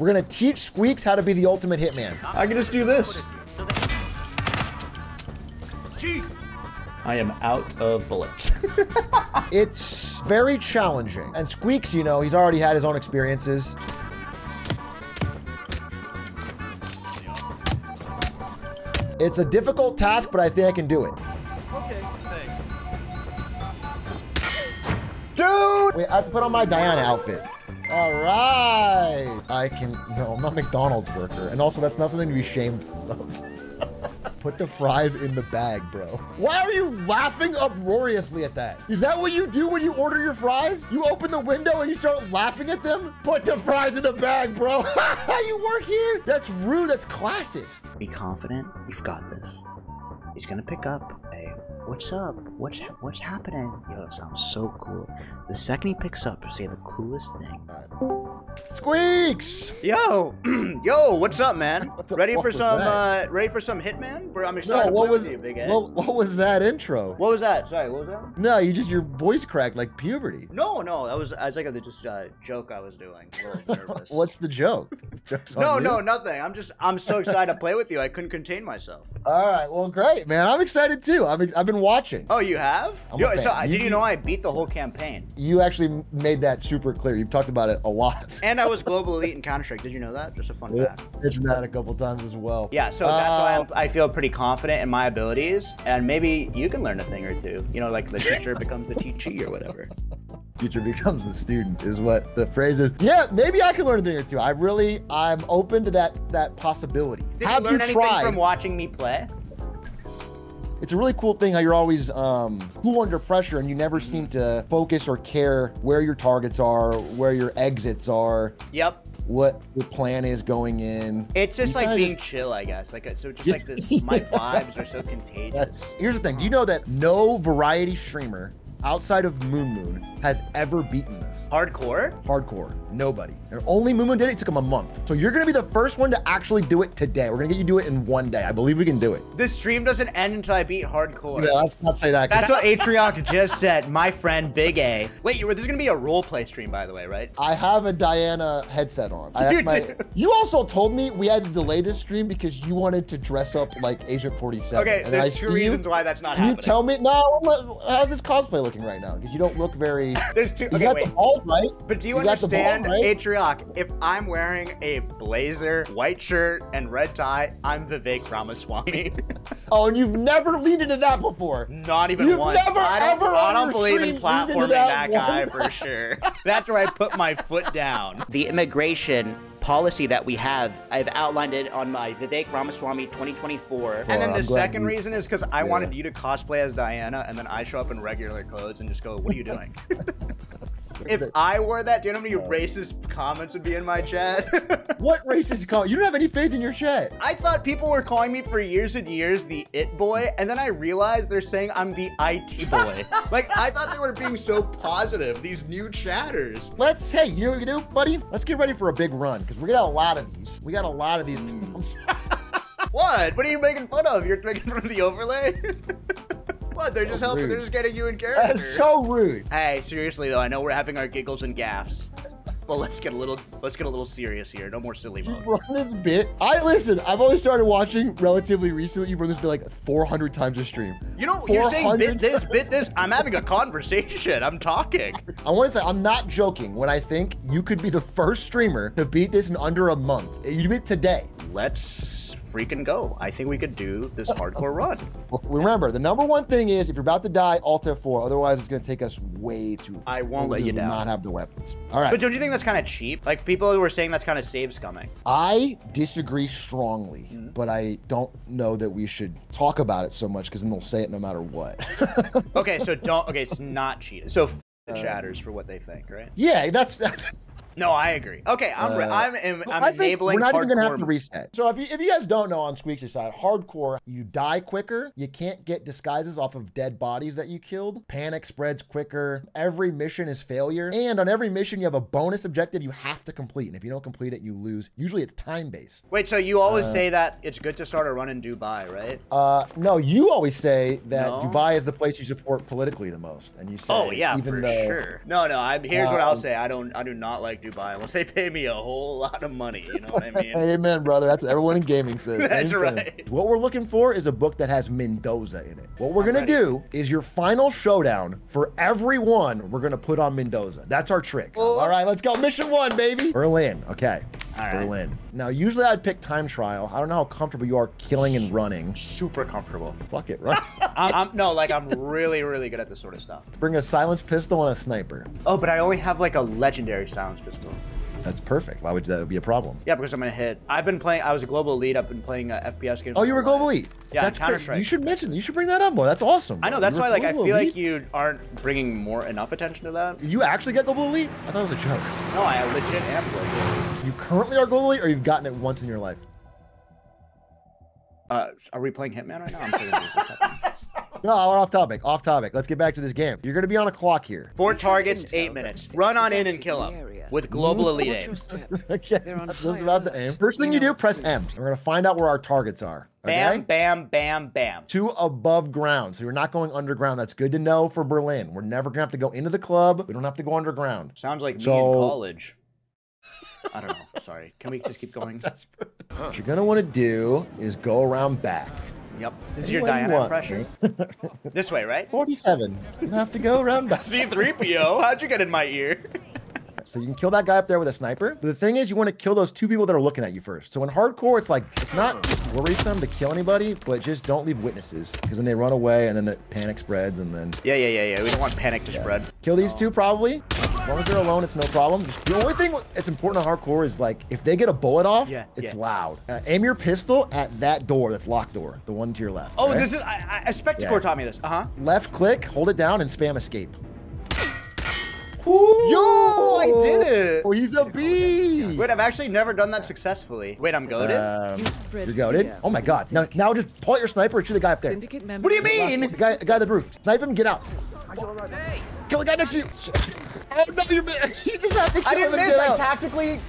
We're gonna teach Squeex how to be the ultimate hitman. I can just do this. I am out of bullets. It's very challenging. And Squeex, you know, he's already had his own experiences. It's a difficult task, but I think I can do it. Okay, thanks. Dude! Wait, I have to put on my Diana outfit. All right. I can, no, I'm not McDonald's worker. And also, that's not something to be ashamed of. Put the fries in the bag, bro. Why are you laughing uproariously at that? Is that what you do when you order your fries? You open the window and you start laughing at them? Put the fries in the bag, bro. you work here? That's rude. That's classist. Be confident. You've got this. He's gonna pick up. Hey, what's up? What's what's happening? Yo, it sounds so cool. The second he picks up, say the coolest thing. Squeex! Yo, yo, what's up, man? What Ready for some? Uh, ready for some Hitman? Bro, I'm No, excited to what was you, big what, what was that intro? What was that? Sorry, what was that? No, you just your voice cracked like puberty. No, no, that was I was like a just uh, joke I was doing. What's the joke? No, no, nothing. I'm just I'm so excited to play with you. I couldn't contain myself. All right, well, great, man. I'm excited too. I've I've been watching. Oh, you have? I'm Yo, so uh, did You- you know I beat the whole campaign? You actually made that super clear. You've talked about it a lot. And I was global elite in Counter Strike. Did you know that? Just a fun Yeah, fact. mentioned that a couple times as well. Yeah, so that's why Uh, I'm, I feel pretty confident in my abilities, and maybe you can learn a thing or two. You know, like the teacher becomes a teachee or whatever. Teacher becomes the student is what the phrase is. Yeah, maybe I can learn a thing or two. I really, I'm open to that that possibility. Did Have you learn anything tried? from watching me play? It's a really cool thing how you're always um, cool under pressure and you never seem to focus or care where your targets are, where your exits are, Yep. what your plan is going in. It's just You like being chill, I guess. Like so, just like this. My vibes are so contagious. That's, here's the thing. Do you know that no variety streamer outside of Moon Moon has ever beaten this? Hardcore. Hardcore. Nobody. And only Moon Moon did it. It took him a month. So you're gonna be the first one to actually do it today. We're gonna get you to do it in one day. I believe we can do it. This stream doesn't end until I beat hardcore. Yeah, let's not say that. That's what Atrioc just said. My friend Big A. Wait, you were, this is gonna be a role play stream, by the way, right? I have a Diana headset on. I, You my, you also told me we had to delay this stream because you wanted to dress up like Agent 47. Okay, And there's I two reasons You, why that's not can you tell me? No, how's this cosplay looking right now? Because you don't look very. There's two. You Okay, got wait. the bald right. But do you, You got the understand, right? Atrioc? If I'm wearing a blazer, white shirt, and red tie, I'm Vivek Ramaswamy. Oh, and you've never leaned into that before. Not even You've once. never I don't, ever I don't believe in stream leaned into platforming that that, guy for sure. That's where I put my foot down. The immigration policy that we have, I've outlined it on my Vivek Ramaswamy 2024. and then the second reason is because I Yeah. wanted you to cosplay as Diana, and then I show up in regular clothes and just go, "What are you doing?" if I wore that, do you know how many racist comments would be in my chat? what racist call? You don't have any faith in your chat. I thought people were calling me for years and years the it boy, and then I realized they're saying I'm the IT boy. like I thought they were being so positive. These new chatters. Let's hey, you know what we can do, buddy? Let's get ready for a big run because we got a lot of these. We got a lot of these. What? What are you making fun of? You're making fun of the overlay? what? They're just helping. rude. They're just getting you in character. That's so rude. Hey, seriously though, I know we're having our giggles and gaffs, but let's get a little let's get a little serious here. No more silly mode. You run this bit. I listen. I've only started watching relatively recently. You've run this bit like 400 times a stream. You know, you're saying bit this, bit this. I'm having a conversation. I'm talking. I want to say I'm not joking when I think you could be the first streamer to beat this in under a month. You beat it today. Let's freaking go. I think we could do this hardcore run. Well, Remember, the number one thing is if you're about to die, Alt F4. Otherwise, it's going to take us way too. long. I won't let you down. Not have the weapons. All right. But don't you think that's kind of cheap? Like people were saying that's kind of save scumming. I disagree strongly, Mm-hmm. but I don't know that we should talk about it so much because then they'll say it no matter what. Okay, so don't. Okay, it's not cheating. So f- the Uh, chatters for what they think, right? yeah, that's that's. No, I agree. Okay, I'm re- Uh, I'm I'm, I'm enabling We're not even gonna have to reset. So if you if you guys don't know on Squeex' side, hardcore, you die quicker. You can't get disguises off of dead bodies that you killed. Panic spreads quicker. Every mission is failure, and on every mission you have a bonus objective you have to complete. And if you don't complete it, you lose. Usually it's time based. Wait, so you always Uh, say that it's good to start a run in Dubai, right? Uh, no, you always say that No? Dubai is the place you support politically the most, and you say Oh yeah, even for though sure. No, no. I, here's what I'll Um, say. I don't. I do not like Dubai unless they pay me a whole lot of money. You know what I mean? Amen, brother. That's what everyone in gaming says. That's Same thing. right. What we're looking for is a book that has Mendoza in it. What we're gonna do is your final showdown for every one. We're gonna put on Mendoza. That's our trick. All right, let's go. Mission one, baby. Berlin. Okay. All right. Berlin. Now, usually I'd pick time trial. I don't know how comfortable you are killing and running. Super comfortable. Fuck it, right? I'm, I'm no, like I'm really, really good at this sort of stuff. Bring a silenced pistol and a sniper. Oh, but I only have like a legendary silence pistol. That's perfect. Why would that be a problem? Yeah, because I'm gonna hit. I've been playing. I was a global elite. I've been playing uh, FPS games. Oh, you were global elite. Yeah, that's great. Counter-Strike. You should mention. You should bring that up more. That's awesome. I know. That's You why, like, I feel elite? like you aren't bringing more enough attention to that. You actually get global elite? I thought it was a joke. No, I legit am global. elite. You currently are globally, or you've gotten it once in your life? Uh, are we playing Hitman right now? I'm playing this. What's happening? No, we're off topic. Off topic. Let's get back to this game. You're gonna be on a clock here. Four targets, eight minutes. Run on in and kill in them with global elite aim. okay, They're on that's high just about the aim. First thing you do, press good. M. We're gonna find out where our targets are. Okay? Bam, bam, bam, bam. Two above ground, so you're not going underground. That's good to know for Berlin. We're never gonna have to go into the club. We don't have to go underground. Sounds like me So- in college. I don't know. Sorry. Can we just keep going? What you're gonna want to do is go around back. Yep. This is your Anywhere you Diana impression. This way, right? 47. You have to go around back. C3PO, how'd you get in my ear? So you can kill that guy up there with a sniper. But the thing is, you want to kill those two people that are looking at you first. So in hardcore, it's like it's not worrisome to kill anybody, but just don't leave witnesses because then they run away and then the panic spreads and then Yeah, yeah, yeah, yeah. We don't want panic to spread. kill these two probably. As long as they're alone, it's no problem. The only thing that's important in hardcore is like if they get a bullet off, Yeah, it's yeah. loud. Uh, aim your pistol at that door, that's locked door, the one to your left. Oh, okay? this is I, I, Spectacore Yeah. taught me this. Uh huh. left click, hold it down, and spam escape. Yo, I did it. Oh, he's a beast. Wait, I've actually never done that successfully. Wait, I'm goaded. Um, You've spread you're goaded. Oh my god. Now, now just pull out your sniper and shoot the guy up there. Syndicate members What do you mean? The guy, the guy on the roof. Snipe him. Get out. Kill the guy next to you. Oh no, you, you just have to kill I didn't him miss. I out. tactically.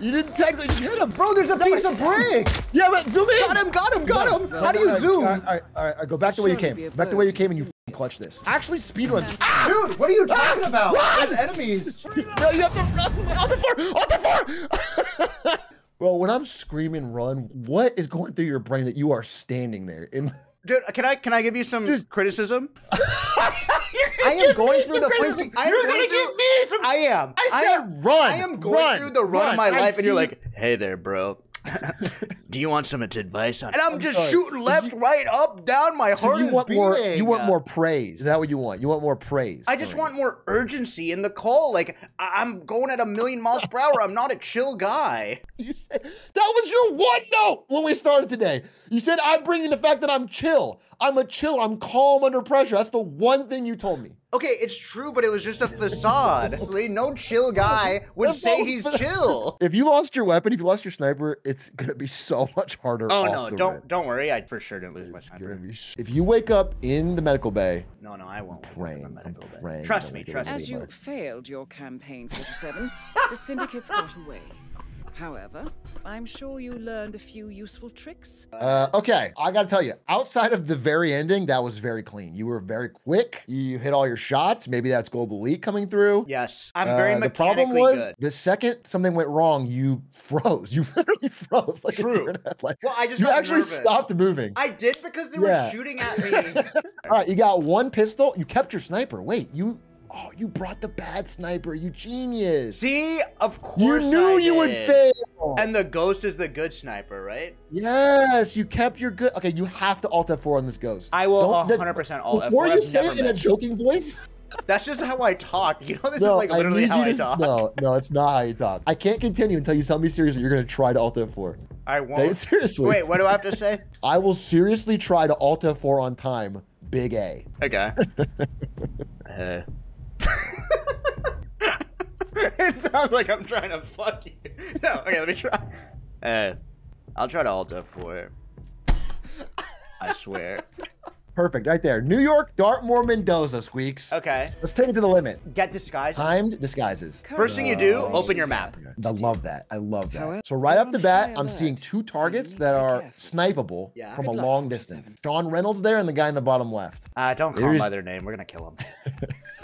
You didn't technically just hit him, Bro, there's a piece of brick. Yeah, but zoom in. Got him, got him, got him. No, How do you no, zoom? All right, all right, all right, all right, go back the way you came. Back the way you came and you to f***ing clutch this. Actually, speedrun. Ah! Dude, what are you ah! talking about? There's enemies. No, you have to run on the floor. On the floor. Bro, when I'm screaming run, what is going through your brain that you are standing there in? Dude, can I can I give you some Just- criticism? I am going through the freaking- I am You're going gonna give me some. I am. I I said am, run. I am going run, through the run, of my I life, and you're like, "Hey there, bro. Do you want some advice on?" And I'm, just sorry. shooting left, right, up, down. My So heart you is want more? beating. You want more praise? Is that what you want? You want more praise? I just for it. want more urgency in the call. Like I- I'm going at a million miles per hour. I'm not a chill guy. You said that was your one note when we started today. You said I'm bringing the fact that I'm chill. I'm a chill. I'm calm under pressure. That's the one thing you told me. Okay, it's true, but it was just a facade. no chill guy would That's say he's chill. If you lost your weapon, if you lost your sniper, it's gonna be so much harder. Oh off no, the don't rip. don't worry. I for sure didn't lose my It's gonna sniper. be if you wake up in the medical bay, No, no, I won't. wake up in the praying. I'm praying. Trust me, trust me. As you failed your campaign 47, the syndicates got away. However, I'm sure you learned a few useful tricks. Uh, okay, I gotta tell you, outside of the very ending, that was very clean. You were very quick. You hit all your shots. Maybe that's global elite coming through. Yes, I'm very Uh, mechanically the problem was good. the second something went wrong, you froze. You literally froze like True. a deer in the headlight. Well, I just you actually nervous. stopped moving. I did because they Yeah. were shooting at me. All right, you got one pistol. You kept your sniper. Wait, you. Oh, you brought the bad sniper. You genius. See, of course you knew I you would fail. And the ghost is the good sniper, right? yes, you kept your good. Okay, you have to alt F4 on this ghost. I will Don't- 100% alt F4. Before you I've say it in a joking voice. That's just how I talk. You know, this no, is like literally need how I to- talk. No, no, it's not how you talk. I can't continue until you tell me seriously you're gonna try to alt F4. I Say it won't. seriously. Wait, what do I have to say? I will seriously try to alt F4 on time. Big A. Okay. uh. it sounds like I'm trying to fuck you. No, okay, let me try. Uh, I'll try to alt F4. I swear. Perfect, right there. New York, Dartmoor, Mendoza, Squeex. Okay. Let's take it to the limit. Get disguised. Timed disguises. First thing you do, Uh, open your map. I love that. I love that. So right off the bat, I'm seeing two targets that are careful. snipeable Yeah. from a long distance. Sean Reynolds there and the guy in the bottom left. Uh, don't call them There's- by their name. We're gonna kill them.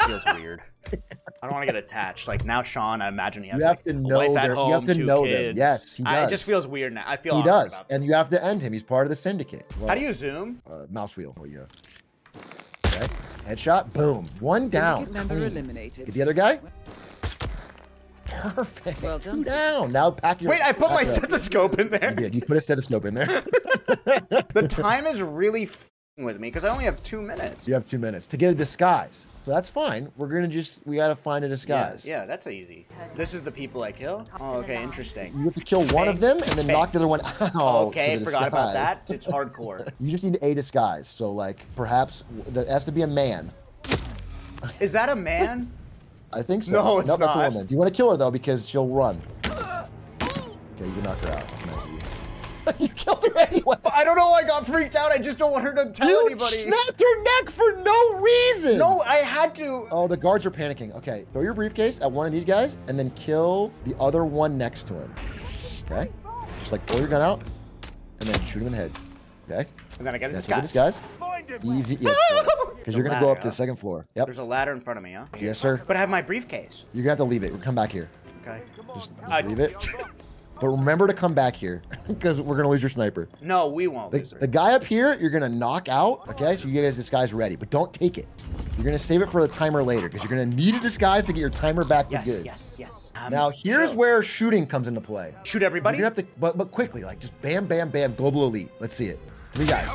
Feels weird. I don't want to get attached. Like now, Sean, I imagine he has You have like, to a know wife at their- you have to two know them. kids. Yes, he I, it does. just feels weird now. I feel He does, about and you have to end him. He's part of the syndicate. How do you zoom? uh, mouse wheel? Oh yeah. Okay. Headshot. Boom. One down. Syndicate member Clean. eliminated. Get the other guy. Perfect. Well done, Two down. Now pack your. Wait, I put my pack up. stethoscope in You there. did. You put a stethoscope in there. The time is really f***ing with me because I only have two minutes. you have two minutes to get a disguise, so that's fine. We're gonna just we gotta find a disguise. yeah, that's easy. This is the people I kill. Oh, okay, interesting. You have to kill one of them and then Hey. knock the other one out. for okay, the forgot about that. It's hardcore. You just need a disguise. So like perhaps there has to be a man. Is that a man? I think so. No, it's nope, that's a woman. Do you want to kill her though because she'll run? Okay, you can knock her out. That's nice of you. you killed her anyway. I don't know. I got freaked out. I just don't want her to tell You anybody. snapped her neck for no reason. No, I had to. Oh, the guards are panicking. Okay, throw your briefcase at one of these guys and then kill the other one next to him. Okay? Just like pull your gun out and then shoot him in the head. Okay? And then I get a That's a disguise. disguise. Easy. Yes. Because you're gonna go ladder, up to the second floor. Yep. There's a ladder in front of me, huh? Yes, sir. But I have my briefcase. You're gonna have to leave it. We'll come back here. Okay. Just, just leave it. But remember to come back here because we're gonna lose your sniper. No, we won't The, lose her. the guy up here, you're gonna knock out. Okay, so you get his disguise ready, but don't take it. You're gonna save it for the timer later because you're gonna need a disguise to get your timer back to yes, good. yes, yes. Um, Now here's chill. where shooting comes into play. shoot everybody. You're gonna have to, but but quickly, like just bam, bam, bam, global elite. Let's see it. Three guys.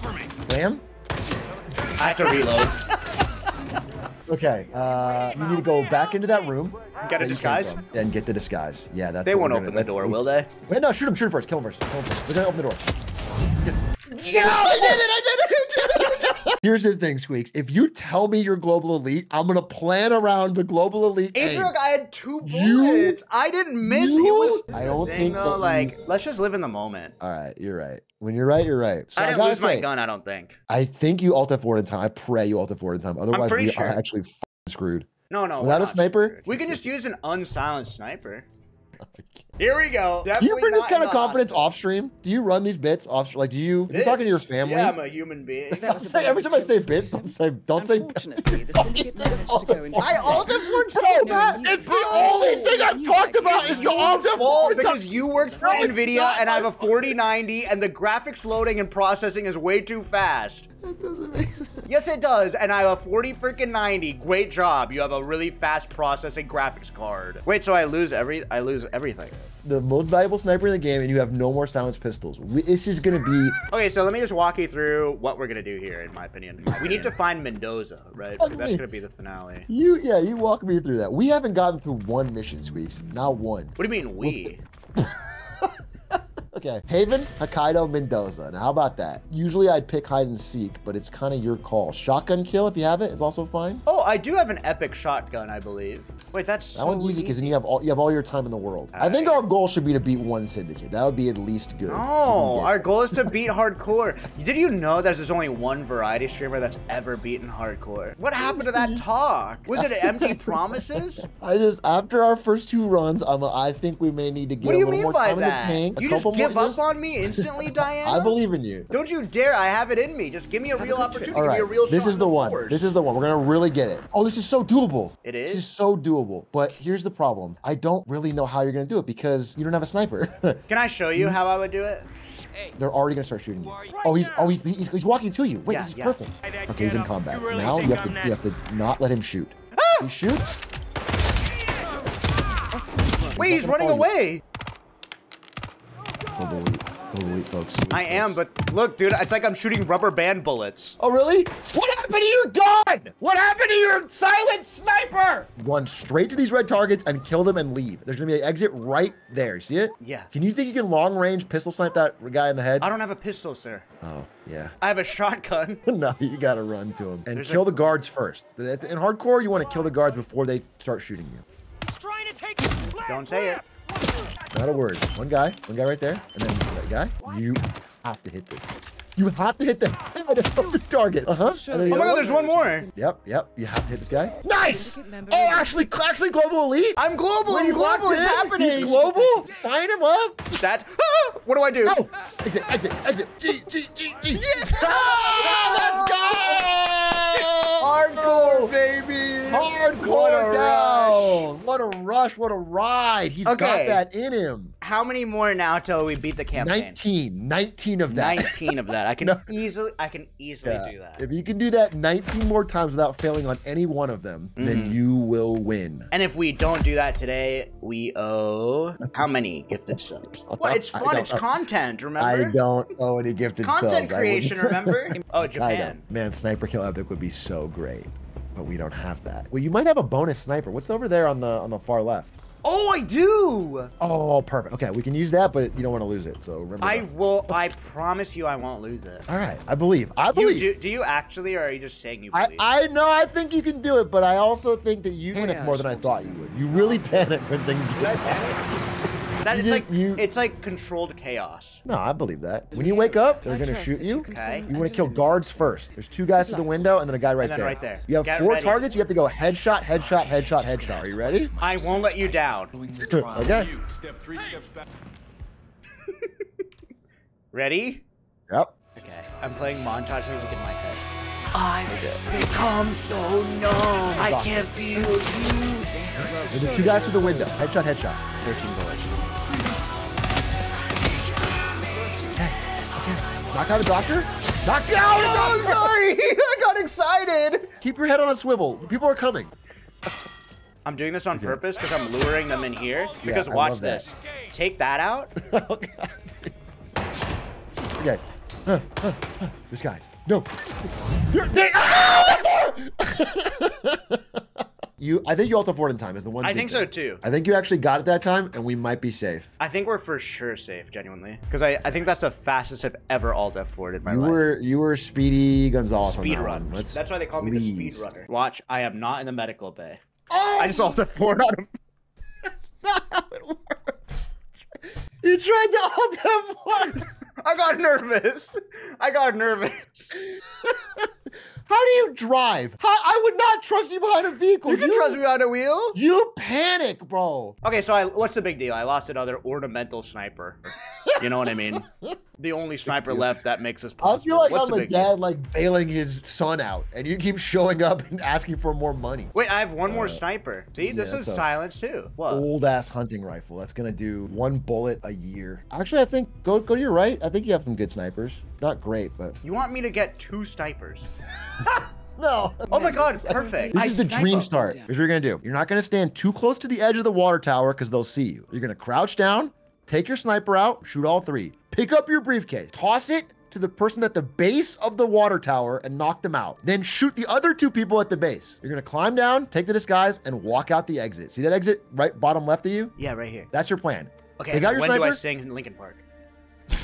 Bam. I have to reload. Okay. Uh, you need to go back into that room. Get a that you disguise? And get the disguise. Yeah, that's. They won't open gonna- the door, that's- will they? Wait, no, shoot him, shoot him first. Kill him first. Kill him first. They're gonna open the door. Yeah, I did it! I did it! Here's the thing, Squeex. If you tell me you're global elite, I'm gonna plan around the global elite. aim. Adriel, I had two You- bullets. I didn't miss. It was. I don't thing, think though, like, let's just live in the moment. All right, you're right. When you're right, you're right. So I I, didn't gotta lose my gun. I don't think. I think you alt F4 in time. I pray you alt F4 in time. Otherwise, we sure. are actually screwed. No, no. Without a sniper? screwed. We can just use an unsilenced sniper. Here we go. Do you bring this kind of confidence hospital. off stream? Do you run these bits off? Like, do you? If you're talking to your family. Yeah, I'm a human being. That Don't was a say, every time I say bits, you, don't say, don't say. Unfortunately, the syndicate managed to go into I alt contact. F4 Bro, No, Matt, you- it's the only thing I've talked about is the alt your fault because you worked for Nvidia and I have a 4090 and the graphics loading and processing is way too fast. That doesn't make sense. Yes, it does. And I have a 40 freaking 90. Great job. You have a really fast processing graphics card. Wait, so I lose every I lose everything. The most valuable sniper in the game, and you have no more silenced pistols. We, this is gonna be. Okay, so let me just walk you through what we're gonna do here, in my opinion. We need to find Mendoza, right? Because that's gonna be the finale. You, yeah, you walk me through that. We haven't gotten through one mission, Squeex. Not one. What do you mean we? Okay, Haven, Hokkaido, Mendoza. Now, how about that? Usually I'd pick hide and seek, but it's kind of your call. Shotgun kill, if you have it, is also fine. Oh, I do have an epic shotgun, I believe. Wait, that's That so one's easy because then you have all you have all your time in the world. I think Alright. our goal should be to beat one syndicate. That would be at least good. No, our goal is to beat hardcore. Did you know that there's only one variety streamer that's ever beaten hardcore? What happened to that talk? Was it empty promises? I just after our first two runs, I'm a, I think we may need to get What do a little mean more by time that? in the tank. a You just couple more- give up just- on me instantly, Diana? I believe in you. Don't you dare! I have it in me. Just give me a Have real good opportunity. trip. All Give me a real this shot is the one. force. This is the one. We're gonna really get it. Oh, this is so doable. It is? This is? is so doable. But here's the problem. I don't really know how you're gonna do it because you don't have a sniper. Can I show you how I would do it? They're already gonna start shooting you. Oh, he's oh he's he's, he's walking to you. Wait, Yeah, this is yeah. perfect. Okay, he's in combat. Now you have to you have to not let him shoot. Ah! He shoots. Wait, he's gonna running follow you. away. Global elite, global elite, folks. I am, but look, dude, it's like I'm shooting rubber band bullets. Oh really? What happened to your gun? What happened to your silent sniper? Run straight to these red targets and kill them and leave. There's gonna be an exit right there. You see it? Yeah. Can you think you can long range pistol snipe that guy in the head? I don't have a pistol, sir. Oh yeah. I have a shotgun. no, you gotta run to him and There's kill a- the guards first. In hardcore, you want to kill the guards before they start shooting you. Don't say it. Not a word. One guy, one guy right there, and then that guy. You have to hit this. You have to hit the head of the target. Uh huh. Sure. And then Oh my god, there's one more. Yep, yep. You have to hit this guy. Nice. Oh, actually, actually, global elite. I'm global. Were I'm global. locked It's happening. He's global. Sign him up. That. Ah, what do I do? Oh, exit, exit, exit. G, G, G, G. Yeah. let's go. Hardcore, baby. Hardcore What a down. What a rush. What a ride. He's got that in him. How many more now till we beat the campaign? 19. 19 of that. 19 of that. I can No. easily I can easily Yeah. do that. If you can do that 19 more times without failing on any one of them, Mm-hmm. then you will win. And if we don't do that today, we owe how many gifted subs? What? It's fun. It's content. Remember? I don't owe any gifted subs. Content creation. Remember? Oh, Japan. Man, Sniper Kill Epic would be so great, but we don't have that. Well, you might have a bonus sniper. What's over there on the on the far left? Oh, I do. Oh, perfect. Okay, we can use that, but you don't want to lose it. So remember. I that. will. I promise you, I won't lose it. All right, I believe. I You believe. do? Do you actually, or are you just saying you I, believe? I know I think you can do it, but I also think that you panic yeah, more than I thought you would. You really panic when things Did I get panic? That You it's like you- it's like controlled chaos. No, I believe that. When you wake up, they're I gonna shoot you. Okay. You want to kill guards first. There's two guys through the window and then a guy right then there. right there. You have Get four ready. targets. You have to go headshot, headshot, headshot, headshot. Are you ready? I won't let you down. okay. Step three. Ready? Yep. Okay. I'm playing montage music in my head. I've become so numb. I can't feel you. There's two guys through the window. Headshot, headshot. 13 bullets. Knock out a doctor. Knock out a Oh, I'm sorry. I got excited. Keep your head on a swivel. People are coming. I'm doing this on purpose because I'm luring them in here. Because I watch love that. this. Take that out. oh, God. Okay. Huh, huh, huh. This guy's. No. You're, they, ah! You, I think you ultra forward in time is the one. I think so thing. too. I think you actually got it that time, and we might be safe. I think we're for sure safe, genuinely. Because I, I think that's the fastest I've ever alt F4'd in my You life. were you were Speedy Gonzalez speed on that run. one. Let's That's why they call me the speed runner. Watch, I am not in the medical bay. Oh, I just alt F4'd on him. that's not how it works. You tried to alt F1. I got nervous. I got nervous. How do you drive? How, I would not trust you behind a vehicle. You can trust me on a wheel. You panic, bro. Okay, so I, what's the big deal? I lost another ornamental sniper. You know what I mean? The only sniper left that makes us possible. I possible. feel like what's I'm the a dad, deal? like bailing his son out, and you keep showing up and asking for more money. Wait, I have one more sniper. See, this Uh, is silence too. What? Old ass hunting rifle. That's gonna do one bullet a year. Actually, I think go go to your right. I think you have some good snipers. Not great, but You want me to get two snipers? no. Oh my god, perfect. This I is the dream start. Here's what you're gonna do. You're not gonna stand too close to the edge of the water tower because they'll see you. You're gonna crouch down, take your sniper out, shoot all three. Pick up your briefcase, toss it to the person at the base of the water tower and knock them out. Then shoot the other two people at the base. You're gonna climb down, take the disguise, and walk out the exit. See that exit right bottom left of you? Yeah, right here. That's your plan. Okay, Take out your when do I sniper? sing in Linkin Park?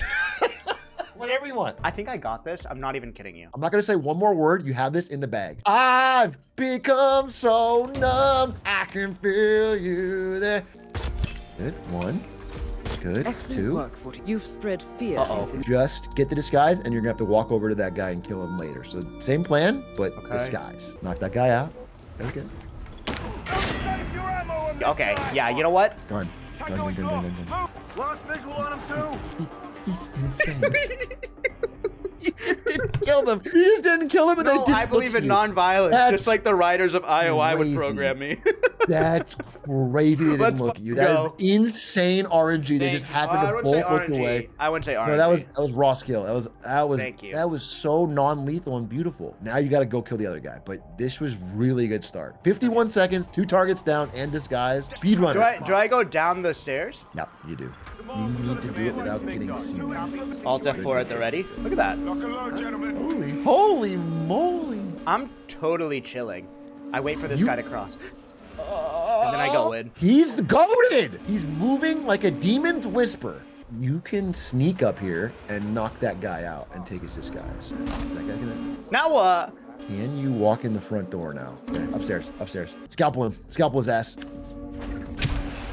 Whatever you want. I think I got this. I'm not even kidding you. I'm not gonna say one more word. You have this in the bag. I've become so numb. I can feel you there. Good. One. Good. Excellent Two. work, Forty. You've spread fear. Uh-oh. Just get the disguise, and you're gonna have to walk over to that guy and kill him later. So same plan, but Okay. disguise. Knock that guy out. Okay. Okay, yeah, you know what? Gun. Gun. Gun. Gun. Gun. Gun. gun. Lost visual on him too. He's insane. you just didn't kill them. You just didn't kill them. and No, they didn't I believe in at you. nonviolence, That's just like the writers of IOI would program me. That's crazy. They didn't Let's look at you. fucking That is go. insane RNG. They just happened Oh, to wouldn't both look RNG. away. I wouldn't say RNG. No, that was that was raw skill. That was that was Thank you. that was so non-lethal and beautiful. Now you got to go kill the other guy. But this was really a good start. 51 seconds, two targets down, and disguised. Speedrunner. Do I do I go down the stairs? No, you do. You need to do it without getting seen. Alt F4 at the ready. Look at that. Lock and load, gentlemen. Holy, holy moly! I'm totally chilling. I wait for this guy to cross. And then I go in. He's goaded. He's moving like a demon's whisper. You can sneak up here and knock that guy out and take his disguise. Is that guy gonna? Now what? Can you walk in the front door now? Okay, upstairs, upstairs. Scalpel him. Scalpel his ass.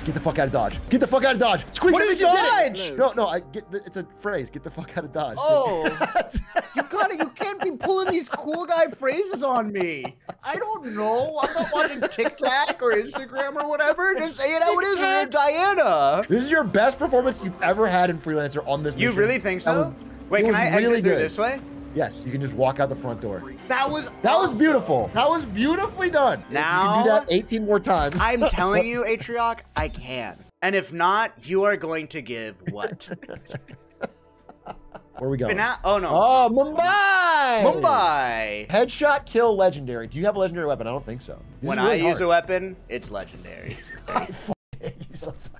Get the fuck out of Dodge. Get the fuck out of Dodge. Squeak, What is think you did it. Dodge? No, no, I get the, it's a phrase. Get the fuck out of Dodge. Oh, you gotta, you can't be pulling these cool guy phrases on me. I don't know. I'm not watching TikTok or Instagram or whatever. Just say it how it is. You're Diana. This is your best performance you've ever had in Freelancer on this You mission. really think so? was- Wait, can I exit really through good. this way? Yes, you can just walk out the front door. That was That was beautiful. That was beautifully done. If you can Now- do that 18 more times. I'm telling you, Atrioc, I can. And if not, you are going to give what? Where are we going? Fina- oh no. Oh, Mumbai! Mumbai. Headshot kill legendary. Do you have a legendary weapon? I don't think so. This When is I really use a weapon, it's legendary. you sometimes.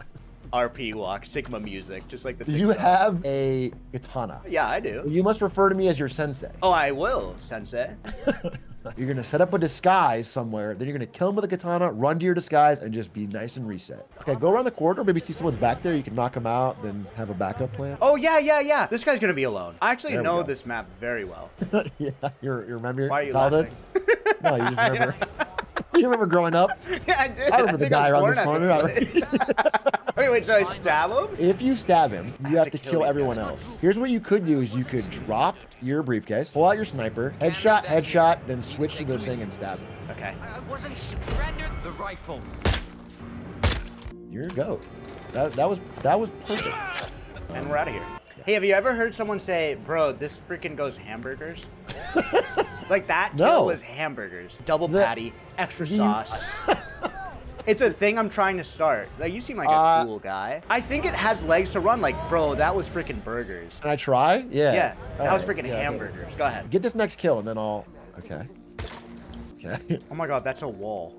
RP walk, Sigma music, just like the. Do you have a katana? Yeah, I do. You must refer to me as your sensei. Oh, I will, Sensei. You're gonna set up a disguise somewhere, then you're gonna kill him with a katana, run to your disguise, and just be nice and reset. Okay, go around the corridor, maybe see someone's back there, you can knock him out, then have a backup plan. Oh yeah, yeah, yeah. This guy's gonna be alone. I actually There know this map very well. yeah, you're, you remember your Why are you childhood? laughing? No, you remember. you remember growing up? yeah, I did. I remember the guy around born corner. At this place. wait, wait. So I stab him? If you stab him, you have, to kill, these everyone guys. else. Here's what you could do: is you could drop your briefcase, pull out your sniper, headshot, headshot, then switch to the thing and stab him. Okay. I wasn't surrendered the rifle. You're a goat. That, that was that was perfect. And we're out of here. Hey, have you ever heard someone say, "Bro, this freaking goes hamburgers"? like that No. kill was hamburgers, double The- patty, extra sauce. it's a thing I'm trying to start. Like you seem like a Uh, cool guy. I think it has legs to run. Like, bro, that was freaking burgers. Can I try? Yeah. Yeah, that was Alright, freaking yeah, okay. hamburgers. Go ahead. Get this next kill and then I'll. Okay. Okay. Oh my god, that's a wall.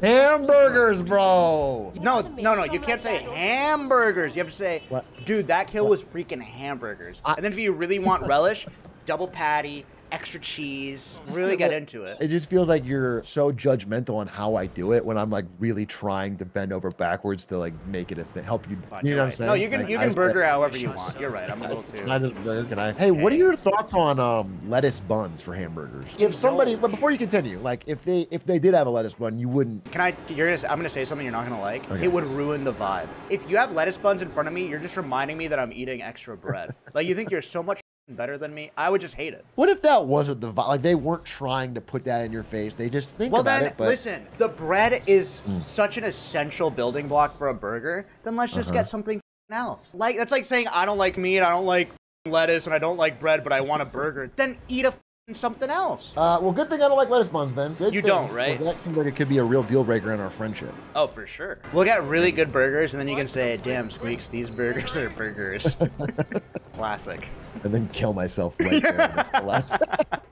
Hamburgers, bro. No, no, no, you can't say hamburgers. You have to say, What? dude, that kill was freaking hamburgers. I- and then if you really want relish, double patty, extra cheese. Really get into it. It just feels like you're so judgmental on how I do it when I'm like really trying to bend over backwards to like make it a thing, help you. Fine, You know what I'm saying? No, you can Like, you can just- burger however you want. You're right. I'm a little too. Can I just? Can I? Hey, what are your thoughts on um, lettuce buns for hamburgers? If somebody, but before you continue, like if they if they did have a lettuce bun, you wouldn't. Can I? You're gonna. I'm gonna say something you're not gonna like. Okay. It would ruin the vibe. If you have lettuce buns in front of me, you're just reminding me that I'm eating extra bread. like you think you're so much better than me. I would just hate it. What if that wasn't the like they weren't trying to put that in your face? They just think Well then, it. But listen. The bread is Mm. such an essential building block for a burger. Then let's just Uh-huh. get something else. Like that's like saying I don't like meat, I don't like lettuce, and I don't like bread, but I want a burger. Then eat a something else. Uh, well, good thing I don't like lettuce buns then. Good You thing, don't, right? 'cause That seems like it could be a real deal breaker in our friendship. Oh, for sure. We'll get really good burgers, and then you can say, "Damn, Squeex, these burgers are burgers." Classic. And then kill myself right there. That's the last.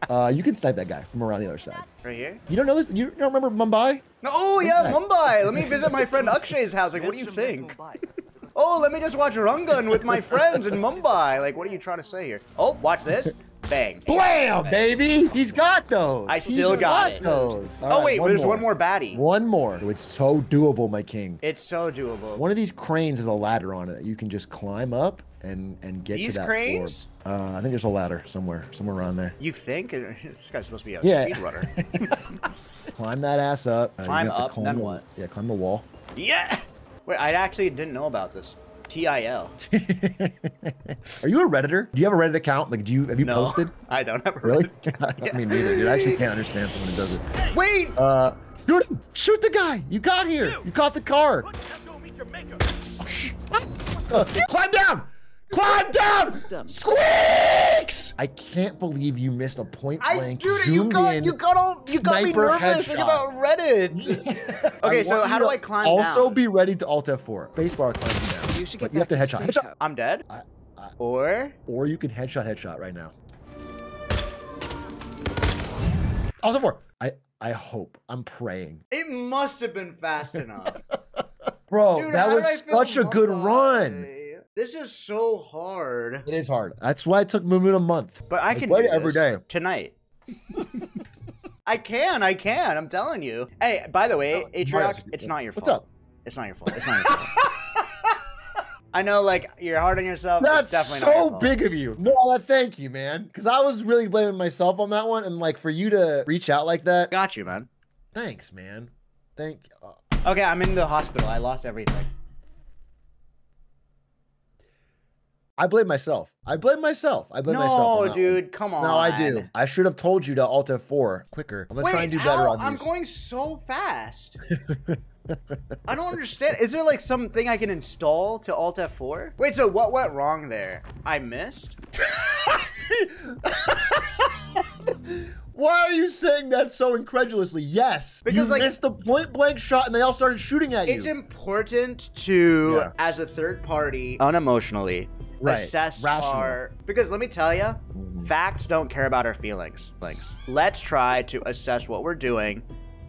uh, you can snipe that guy from around the other side. Right here. You don't know this? You don't remember Mumbai? No, oh yeah, Okay. Mumbai. Let me visit my friend Akshay's house. Like, what do you think? Oh, let me just watch Rangan with my friends in Mumbai. Like, what are you trying to say here? Oh, watch this. Bang. Blam, baby! He's got those. I He's still got it. those. Oh All wait, right, there's one more baddie. One more. It's so doable, my king. It's so doable. One of these cranes has a ladder on it that you can just climb up and and get These to that cranes? floor. Uh, I think there's a ladder somewhere, somewhere around there. You think this guy's supposed to be a Yeah. speedrunner? Climb that ass up. Uh, Climb have up, climb then the- what? Yeah, climb the wall. yeah. Wait, I actually didn't know about this. TIL. Are you a redditor? Do you have a Reddit account? Like, do you have you No, posted? I don't have a Really? Reddit. I mean, neither. Dude, I actually can't understand someone who does it. Wait. Uh, shoot! Shoot the guy! You got here! You caught the car! Uh, climb down! Climb down! Done. Squeex! I can't believe you missed a point I blank. dude, you zoomed got in you got all you got me sniper nervous thinking headshot. about Reddit. Okay, so how do I climb Also, down? be ready to Alt F4. Spacebar climbs down. You should But get you have to to the headshot. Headshot. I'm dead. I- I- Or or you can headshot headshot right now. Alt F4. I I hope. I'm praying. it must have been fast enough. Bro, Dude, that was did I fail such a good Mumbai? run. This is so hard. It is hard. That's why it took Moon a month. But I I can play every this day. tonight. I can, I can. I'm telling you. Hey, by the way, Mario, it's not your What's fault. up? It's not your fault. It's not your fault. I know, like you're hard on yourself. it's That's definitely not so big of you. No, thank you, man. Because I was really blaming myself on that one, and like for you to reach out like that, Got you, man. thanks, man. Thank. Uh, Okay, I'm in the hospital. I lost everything. I blame myself. I blame myself. I blame myself. No, that one. dude, come on. No, I do. I should have told you to Alt F4 quicker. I'm gonna Wait, try and do better how? on I'm going so fast. I don't understand. Is there like something I can install to Alt F4? Wait, so what went wrong there? I missed? Why are you saying that so incredulously? Yes, Because, you like- missed the point blank shot, and they all started shooting at you. It's important to, Yeah. as a third party, unemotionally Right. assess Rational. our. Because let me tell you, mm-hmm. facts don't care about our feelings. Let's try to assess what we're doing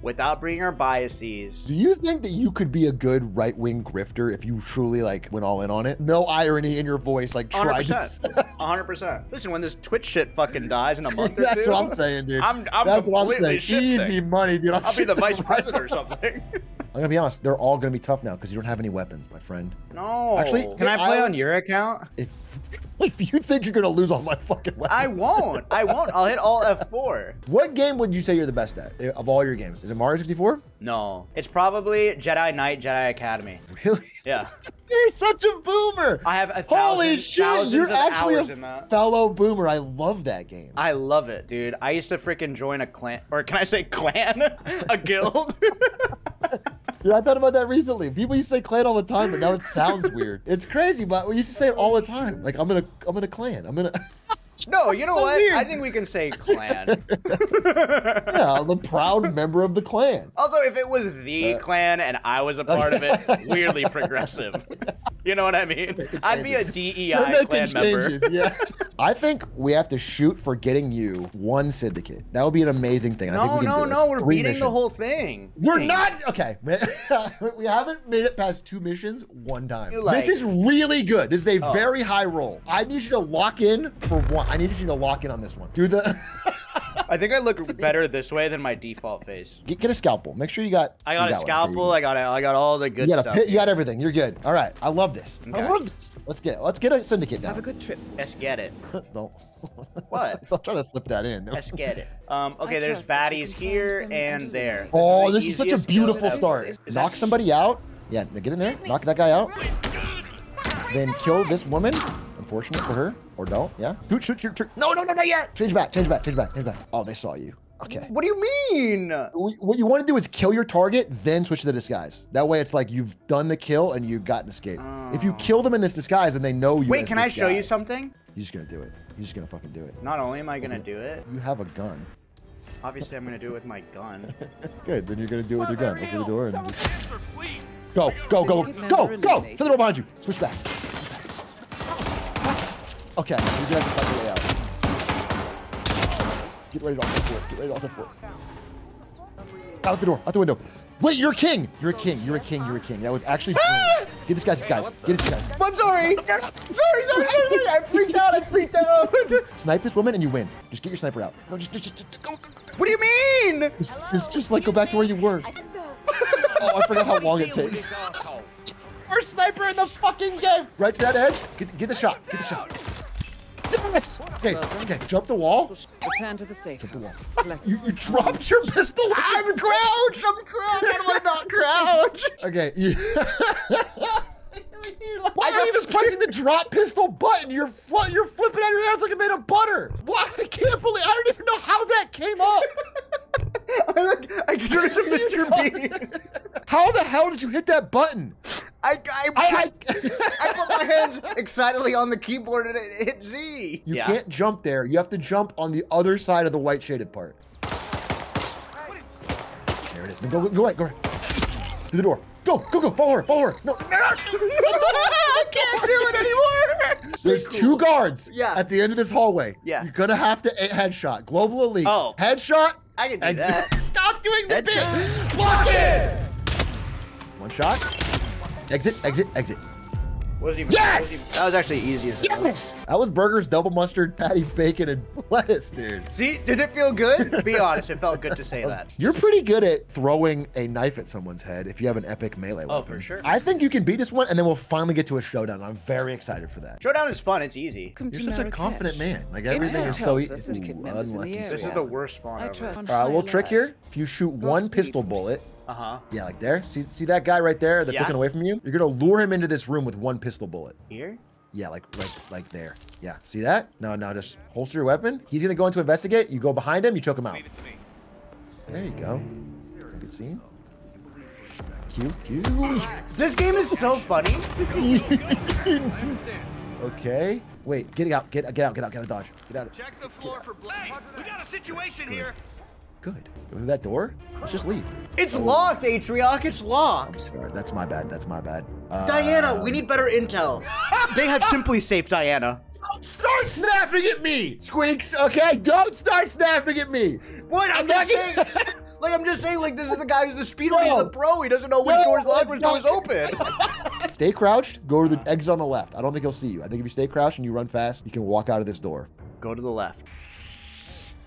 without bringing our biases. Do you think that you could be a good right wing grifter if you truly like went all in on it? No irony in your voice, like tried to. 100%. 100%. Listen, when this Twitch shit fucking dies in a month or That's two, what I'm saying, dude. I'm, I'm That's what I'm saying. Easy money, dude. I'm I'll be the vice president or something. I'm gonna be honest. They're all gonna be tough now because you don't have any weapons, my friend. No. Actually, can I play I- on your account? If if you think you're gonna lose all my fucking weapons, I won't. I won't. I'll hit all F4. What game would you say you're the best at eh, of all your games? Is it Mario 64? No. It's probably Jedi Knight, Jedi Academy. Really? Yeah. You're such a boomer. I have a Holy thousand, shit! thousands You're of actually hours a in that. fellow boomer. I love that game. I love it, dude. I used to freaking join a clan, or can I say clan? a guild? Dude, I thought about that recently. People used to say clan all the time, but now it sounds weird. It's crazy, but we used to say it all the time. Like I'm in a I'm in a clan. I'm in a no, you know So what? weird. I think we can say clan. yeah, I'm proud member of the clan. also, if it was the Uh, clan and I was a part of it, weirdly progressive. You know what I mean? I'd be a DEI clan member. Yeah. I think we have to shoot for getting you one syndicate. That would be an amazing thing. I think No, we no, no. We're Three beating the whole thing. We're Thing. not okay. we haven't made it past two missions one time. Like- this is really good. This is a Oh. very high roll. I need you to lock in for one. I need you to lock in on this one. Do the I think I look better this way than my default face. get, get a scalpel. Make sure you got. I got you a one. scalpel. I got a, I got all the good You stuff. pit, you got everything. You're good. All right. I love this. I love this. Let's get let's get a syndicate down. Have a good trip. Let's get it. Don't. What? I'm trying to slip that in. Let's get it. Um, okay, I there's trust baddies here and and there. Oh, the this is such a beautiful start. Is- is Knock somebody out. Yeah, get in there. Knock that guy out. Then kill this woman. Unfortunate for her. Or don't. Yeah. Shoot, shoot, shoot, shoot. No, no, no, not yet. Change back, change back, change back, change back. Oh, they saw you. Okay. What do you mean? What you want to do is kill your target, then switch to the disguise. That way, it's like you've done the kill and you got an escape. Oh. If you kill them in this disguise and they know you. Wait, can I this show you something? He's just gonna do it. He's just gonna fucking do it. Not only am I gonna do it, You have a gun. obviously I'm gonna do it with my gun. Good. Then you're gonna do it with your gun. Open the door and just Answer, please. go, go, go, go, go. To eliminated. the door behind you. Switch back. Okay, you're gonna have to find your way out. Get ready to off the floor. Get ready to off the floor. Out the door. Out the window. Wait, you're a king. You're a king. You're a king. You're a king. That was actually. Ah! brilliant. Get this guy's disguise. Get his disguise. I'm sorry. sorry, sorry, sorry, sorry. I freaked out. I freaked out. Snipe this woman and you win. Just get your sniper out. No, just, just, just go, go, go. What do you mean? Just, just, just like go back to where you were. Oh, I forgot how long it Deal with takes. this asshole. First sniper in the fucking game. Right to that edge. Get, get the shot. Get the shot. Yes. Okay, okay. Jump the wall. Return to the safe house. Collect- You, you dropped your pistol. I'm crouched. I'm crouched. How do I not crouch? Okay. You... Why are you even pressing the drop pistol button? You're fl- you're flipping out your hands like it made of butter. Why? I can't believe. I don't even know how that came up. I like I turned to Mr. Bean. How the hell did you hit that button? I I, I, I put my hands excitedly on the keyboard and it hit Z. You can't jump there. You have to jump on the other side of the white shaded part. There it is. Go, go, go right, go right. Through the door. Go, go, go. Follow her, follow her. No, I can't do it anymore. There's two guards Yeah. at the end of this hallway. Yeah. You're gonna have to headshot. Global elite. Oh. Headshot. I can do exit. that. Stop doing the Headshot. bit. Lock it. One shot. Exit, exit, exit. Was even, Yes! was even- that was actually easy as hell. Yes! That was burgers, double mustard, patty, bacon, and lettuce, dude. See, did it feel good? Be honest, it felt good to say that. You're pretty good at throwing a knife at someone's head if you have an epic melee oh, weapon. Oh, for sure. I think you can beat this one, and then we'll finally get to a showdown. I'm very excited for that. Showdown is fun. It's easy. Welcome to You're such a Marrakesh. confident man. Like everything Intel is so easy. us that it members in the area. This is the worst spawn I ever. trust All right, a little trick here. If you shoot one pistol 47. bullet, Uh huh. yeah, like there. See, see that guy right there that's Yeah. looking away from you? You're gonna lure him into this room with one pistol bullet. Here? Yeah, like like like there. Yeah, see that? No, no, just holster your weapon. He's gonna go in to investigate. You go behind him. You choke him out. Leave it to me. There you go. Good scene. Cute, cute. This game is so funny. Okay. Wait, get out, get get out, get out, get out, dodge. Get out. Check the floor for blood. Hey, we got a situation here. Good. Go through that door. Let's just leave. It's locked, Atrioc. It's locked. I'm sorry. That's my bad. That's my bad. Uh, Diana, we need better intel. they have simply safe Diana. Don't start snapping at me, Squeex. Okay, don't start snapping at me. What? I'm, I'm just not saying. like I'm just saying. Like this is the guy who's the speedrunner. He's No. the pro. He doesn't know which No, door's locked, which that's door's open. Stay crouched. Go to the exit on the left. I don't think he'll see you. I think if you stay crouched and you run fast, you can walk out of this door. Go to the left.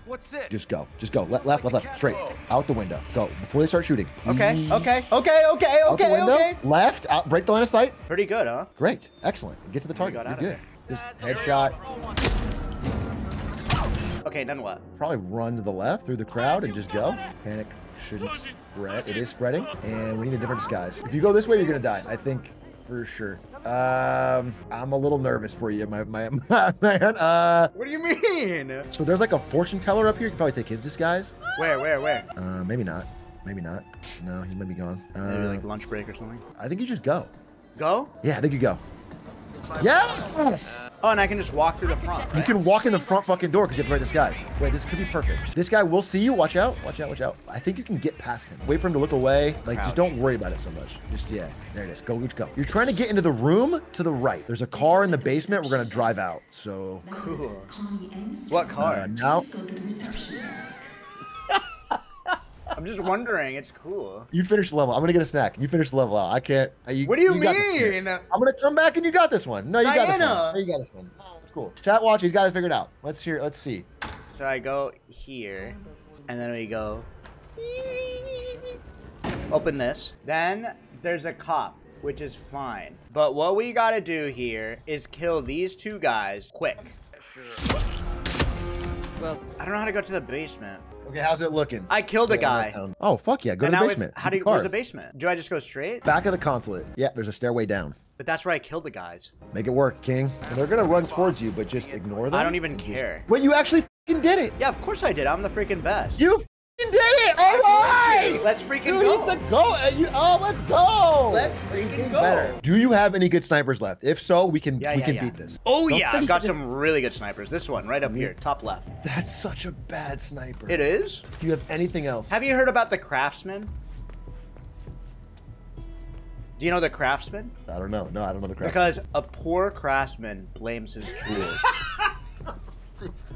What's it? Just go. Just go. Le- left, left, left. Straight. Out the window. Go before they start shooting. Okay. Please. Okay. Okay. Okay. Out the Okay. window. Okay. Left. Out. Break the line of sight. Pretty good, huh? Great. Excellent. Get to the target. got You're good. Just That's headshot. Okay. Then what? Probably run to the left through the crowd and just go. Panic shouldn't spread. It is spreading, and we need a different disguise. If you go this way, you're gonna die. I think for sure. Um, I'm a little nervous for you, my my, my man. Uh, What do you mean? so there's like a fortune teller up here. You can probably take his disguise. Where? Where? Where? Uh, maybe not. Maybe not. No, he might be gone. Uh, Maybe like lunch break or something. I think you just go. Go? Yeah, I think you go. Yes! Oh, and I can just walk through the front. You can walk in the front fucking door because you have the right disguise. Wait, this could be perfect. This guy will see you. Watch out. Watch out. Watch out. I think you can get past him. Wait for him to look away. Like, just don't worry about it so much. Just, yeah. There it is. Go, go, go. You're trying to get into the room to the right. There's a car in the basement. We're going to drive out. So, Cool. What What car? uh, now, Go to the reception desk. I'm just wondering. It's cool. you finish the level. I'm going to get a snack. You finish the level out. I can't. uh, You, What do you, got this one. mean? I'm going to come back and you got this one. No, you got this one. No, you got this one. It's cool. Chat watch. He's got it figured out. Let's hear. Let's see. So I go here, and then we go. Open this. Then there's a cop, which is fine. But what we gotta do here is kill these two guys quick. Sure. Well, I don't know how to go to the basement. Okay, how's it looking? I killed a guy. Oh, fuck yeah. Go and to the basement. how do you, Car. where's the basement? Do I just go straight? Back of the consulate. Yeah, there's a stairway down. But that's where I killed the guys. Make it work, King. And they're gonna run towards you, but just ignore them. I don't even and just- care. Wait, you actually did it. Yeah, of course I did. I'm the freaking best. You fucking did it. All right. Let's freaking Dude, go. he's the go. uh, You, oh, let's go. Let's freaking go. better. Do you have any good snipers left? If so, we can Yeah, we yeah, can yeah. beat this. Oh Don't yeah, I've got just- some really good snipers. This one right up here, top left. That's such a bad sniper. It is. Do you have anything else? Have you heard about the craftsman? Do you know the craftsman? I don't know. No, I don't know the craftsman. Because a poor craftsman blames his tools.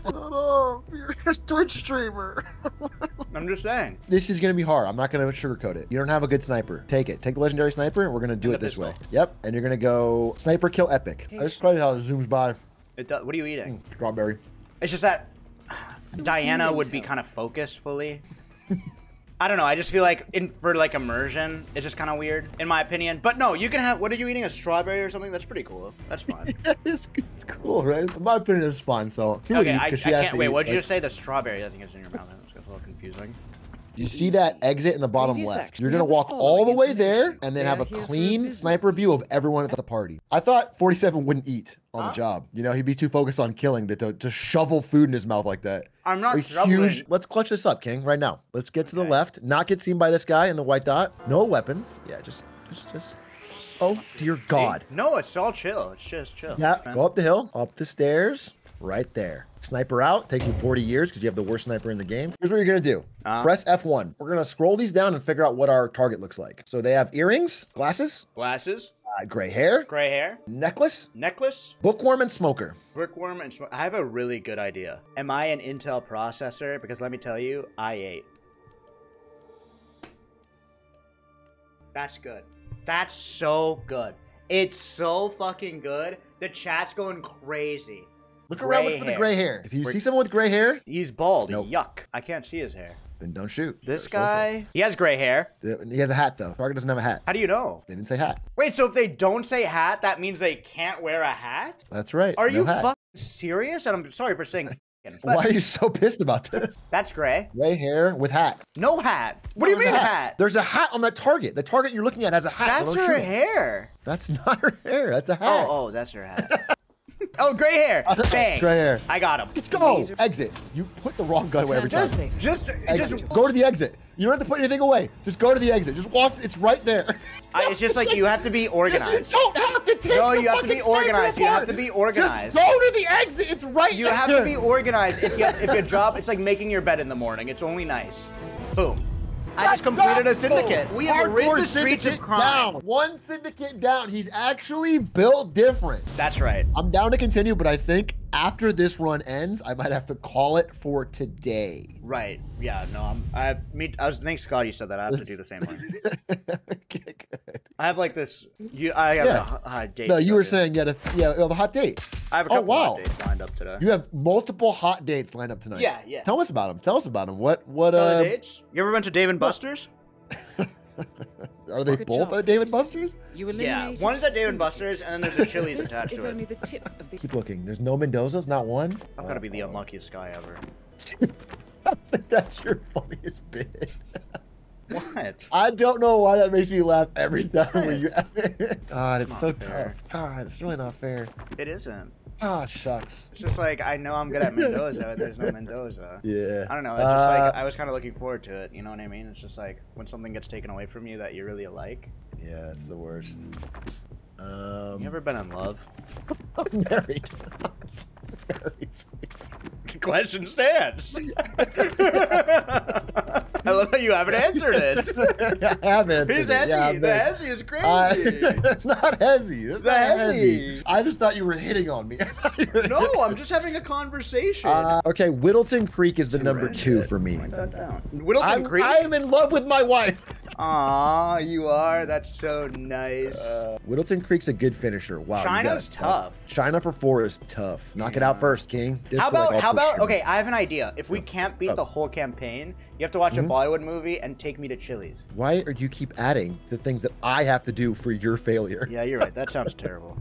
Shut up. Oh, you're a Twitch streamer. I'm just saying. this is gonna be hard. I'm not gonna sugarcoat it. You don't have a good sniper. Take it. Take the legendary sniper, and we're gonna do it this way. pistol. Yep. And you're gonna go sniper kill epic. I just probably how it zooms by. It does, what are you eating? Mm, strawberry. It's just that Diana would be kind of focused fully. I don't know. I just feel like in for like immersion, it's just kind of weird in my opinion. But no, you can have. What are you eating? A strawberry or something? That's pretty cool. That's fine. it's, it's cool, right? In my opinion, it's fun. So she would okay, eat I, I 'cause she has can't to wait. eat, What'd you just say? The strawberry, I think, is in your mouth. That's a little confusing. You see that exit in the bottom left. You're gonna walk all the way there and then have a here for a clean sniper view of everyone at the party. I thought 47 wouldn't eat on the job. You know, he'd be too focused on killing that to, to shovel food in his mouth like that. I'm not A shoveling. huge. Let's clutch this up, King, right now. Let's get to the left. Not get seen by this guy in the white dot. No weapons. Yeah, just, just, just. Oh dear God. See? No, it's all chill. It's just chill. Yeah, man. go up the hill, up the stairs, right there. Sniper out. Takes you 40 years because you have the worst sniper in the game. Here's what you're gonna do. Uh-huh. Press F1. We're gonna scroll these down and figure out what our target looks like. So they have earrings, glasses, Glasses, uh, gray hair, gray hair, necklace, necklace, bookworm, and smoker. Bookworm and smoker. I have a really good idea. Am I an Intel processor? Because let me tell you, I ate. That's good. That's so good. It's so fucking good. The chat's going crazy. Look around Gray look for the gray hair. If you Brick- see someone with gray hair, He's bald. Nope. Yuck. I can't see his hair. Then don't shoot. This So guy, he has gray hair. He has a hat though. Target doesn't have a hat. How do you know? They didn't say hat. Wait, so if they don't say hat, that means they can't wear a hat? That's right. Are no you hat. fucking serious? And I'm sorry for saying fucking, but Why are you so pissed about this? that's gray. Gray hair with hat. No hat. What do you mean hat? There's a hat on that target. The target you're looking at has a hat. That's her hair. That's not her hair. That's a hat. Oh, oh, that's her hat. oh, gray hair. Bang. Gray hair. I got him. Let's go. Laser- Exit. You put the wrong gun away every Just- time. Just, just, Exit. just. Go to the exit. You don't have to put anything away. Just go to the exit. Just walk. It's right there. I, it's just like you have to be organized. You don't have to take No, the you have to be organized. You have to be organized. Just go to the exit. It's right You there. have to be organized. If you if your job, it's like making your bed in the morning. It's only nice. Boom. I just completed a syndicate. We have rid the streets of crime. Down. One syndicate down. He's actually built different. That's right. I'm down to continue, but I think after this run ends, I might have to call it for today. Right. Yeah. No. I'm. I me. I was. Thanks Scott. you said that. I have to do the same one. okay, good. I have like this. You. I have Yeah. a hot date. No, you were to. saying you had a yeah, you have a hot date. I have a Oh, couple wow. hot dates lined up today. You have multiple hot dates lined up tonight. Yeah, yeah. Tell us about them. Tell us about them. What what uh dates? You ever been to Dave and Buster's? are they Good both job, at David Felix. Buster's? You Yeah. eliminated One's at the Dave and Buster's, and then there's a Chili's This attached is to only it. the tip of the Keep looking. There's no Mendoza's, not one. I've got to be the oh. unluckiest guy ever. I think that's your funniest bit. What? I don't know why that makes me laugh every time when you. God, it's, It's so not fair. tough. God, it's really not fair. It isn't. Ah, shucks. It's just like I know I'm good at Mendoza, but there's no Mendoza. Yeah. I don't know. It's just Uh, like I was kind of looking forward to it. You know what I mean? It's just like when something gets taken away from you that you really like. Yeah, it's the worst. Um, You ever been in love? I'm married. married. The question stands. I love that you haven't answered it. I haven't. He's. Hezzy. Yeah, the. Hezzy is crazy. it's not hezzy. The hezzy. I just thought you were hitting on me. I thought you were no, I'm just having a conversation. Uh, okay, Whittleton Creek is the number two it. for me. Whittleton I'm, Creek. I'm in love with my wife. Aw, you are. That's so nice. Uh, Whittleton Creek's a good finisher. Wow. China's tough. China for four is tough. Knock it out first, King. Just how for, like, about how about push okay? I have an idea. If we can't beat Oh. the whole campaign, you have to watch Mhm. a Bollywood movie and take me to Chili's. Why do you keep adding to things that I have to do for your failure? Yeah, you're right. That sounds terrible.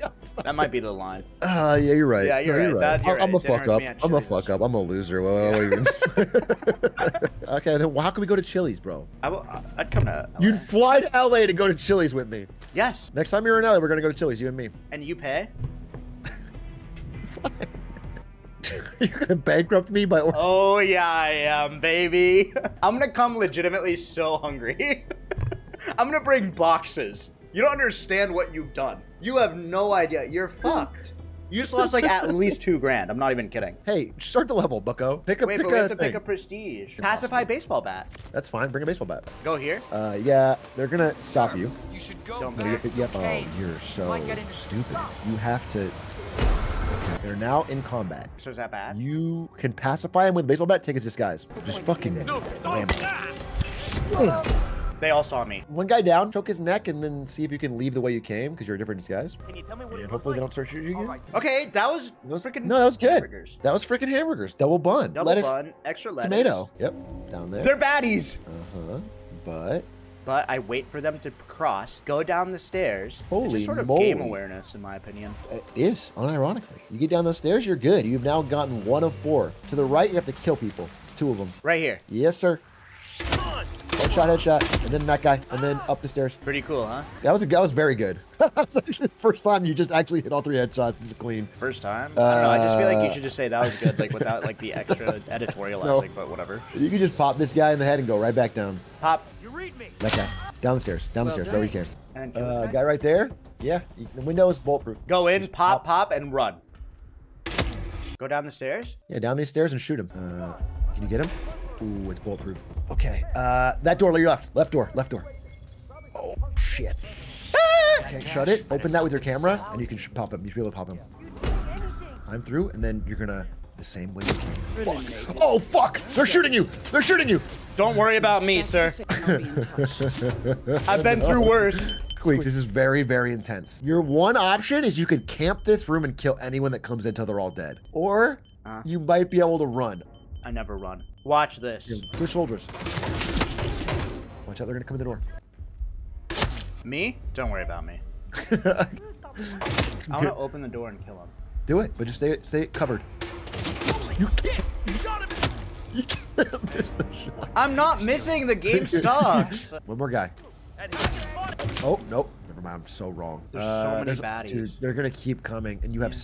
God. That might be the line. Ah, yeah, you're right. Yeah, you're No, right. That- you're I'm, I'm a fuck up. I'm a fuck up. I'm a loser. Well, what you- okay, then how can we go to Chili's, bro? I will, I'd come to. LA. You'd fly to LA to go to Chili's with me. yes, Next time you're in LA, we're gonna go to Chili's, you and me. and you pay. you're gonna bankrupt me by. Oh yeah, I am, baby. I'm gonna come legitimately so hungry. I'm gonna bring boxes. You don't understand what you've done. You have no idea. You're fucked. You just lost like at least two grand. I'm not even kidding. Hey, start the level, Bucko. Pick a Wait, pick but we a have to thing. pick a prestige. Pacify baseball bat. That's fine. Bring a baseball bat. Go here. Uh, yeah, they're gonna stop you. You should go Don't No, back. you- Yep. Oh, you're so might get into stupid. You have to. Okay, they're now in combat. So is that bad? You can pacify him with a baseball bat. Take his disguise. Just fucking. ram him. They all saw me. One guy down. Choke his neck, and then see if you can leave the way you came because you're a different disguise. Can you tell me what And it hopefully they don't start shooting you again. right. Okay, that was That was- freaking no, that was good. hamburgers. That was freaking hamburgers. Double bun. Double lettuce, bun, extra lettuce. tomato. Yep, down there. They're baddies. Uh huh. But But I wait for them to cross, go down the stairs. it's Holy just sort of game awareness, in my opinion. it is unironically. You get down those stairs, you're good. You've now gotten one of four. To the right, you have to kill people. Two of them. Right here. Yes, sir. Headshot, headshot, and then that guy, and then up the stairs. Pretty cool, huh? That was a, that was very good. that was actually the first time you just actually hit all three headshots and clean. First time. I don't know. I just feel like you Uh, should just say that was good, like without like the extra editorializing, but whatever. You can just pop this guy in the head and go right back down. Pop You read me. That guy. Down the stairs. Down the Well stairs. Go where you can. and then kill this Uh, guy. guy right there. Yeah. The window is bulletproof. Go in, Just pop, pop, and run. Go down the stairs. Yeah, down these stairs and shoot him. Uh, can you get him? Ooh, it's bulletproof. Okay. Uh, that door to your left. Left door. Left door. Oh, shit. Okay, shut it. Open that with your camera, and you can sh- pop him. You should be able to pop him. I'm through, and then you're gonna the same way you came. Fuck. Oh, fuck! They're shooting you! They're shooting you! Don't worry about me, sir. Cannot be in touch. I've been through worse. Squeex, this is very, very intense. Your one option is you could camp this room and kill anyone that comes in until they're all dead. Or Uh. you might be able to run. I never run. Watch this. Switch soldiers. Watch out, they're gonna come in the door. Me? Don't worry about me. I want to open the door and kill him. Do it, but just stay it stay covered. You can't. You gotta miss. You can't miss the shot. I'm not missing. The game sucks. One more guy. And here's your money. Oh nope. Never mind. I'm so wrong. Uh, There's so many baddies. Dude, they're gonna keep coming, and you have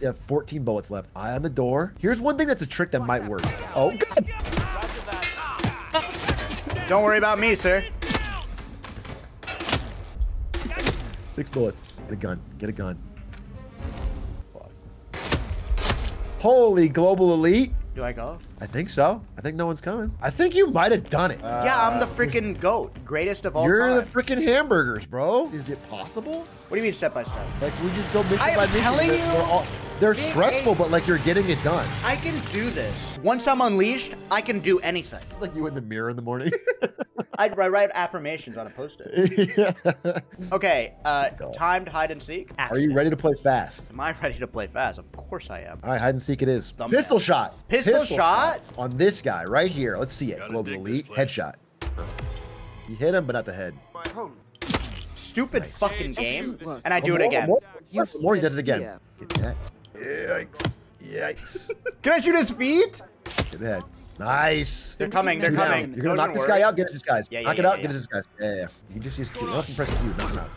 you have 14 bullets left. Eye on the door. Here's one thing that's a trick that might work. Oh god. Don't worry about me, sir. Six bullets. Get a gun. Get a gun. Holy global elite. Do I go? I think so. I think no one's coming. I think you might have done it. yeah, I'm the freaking goat. Greatest of all You're time. the freaking hamburgers, bro. Is it possible? what do you mean step by step? Like we just go mission I am by mission. telling They're, you, they're, all, they're stressful, a- but like you're getting it done. I can do this. Once I'm unleashed, I can do anything. Like you in the mirror in the morning. I'd I write affirmations on a post-it. Yeah. Okay, uh, timed hide and seek. Are you ready to play fast? Am I ready to play fast? Of course I am. All right, hide and seek it is. Thumbnail. Pistol shot. Pistol shot? On this guy right here. Let's see it. Global elite headshot. You hit him, but not the head. Stupid fucking game. And I do it again. More, You've more he does it again. fear. Get that. Yikes. Yikes. Can I shoot his feet? Get the head. Nice. They're coming. They're coming. You're gonna Don't knock this worry. guy out. Get us this guy's. Yeah, yeah, knock it out. yeah. Get us this guy's. Yeah, yeah. You can just use Q. Nothing press Q. Knock him out.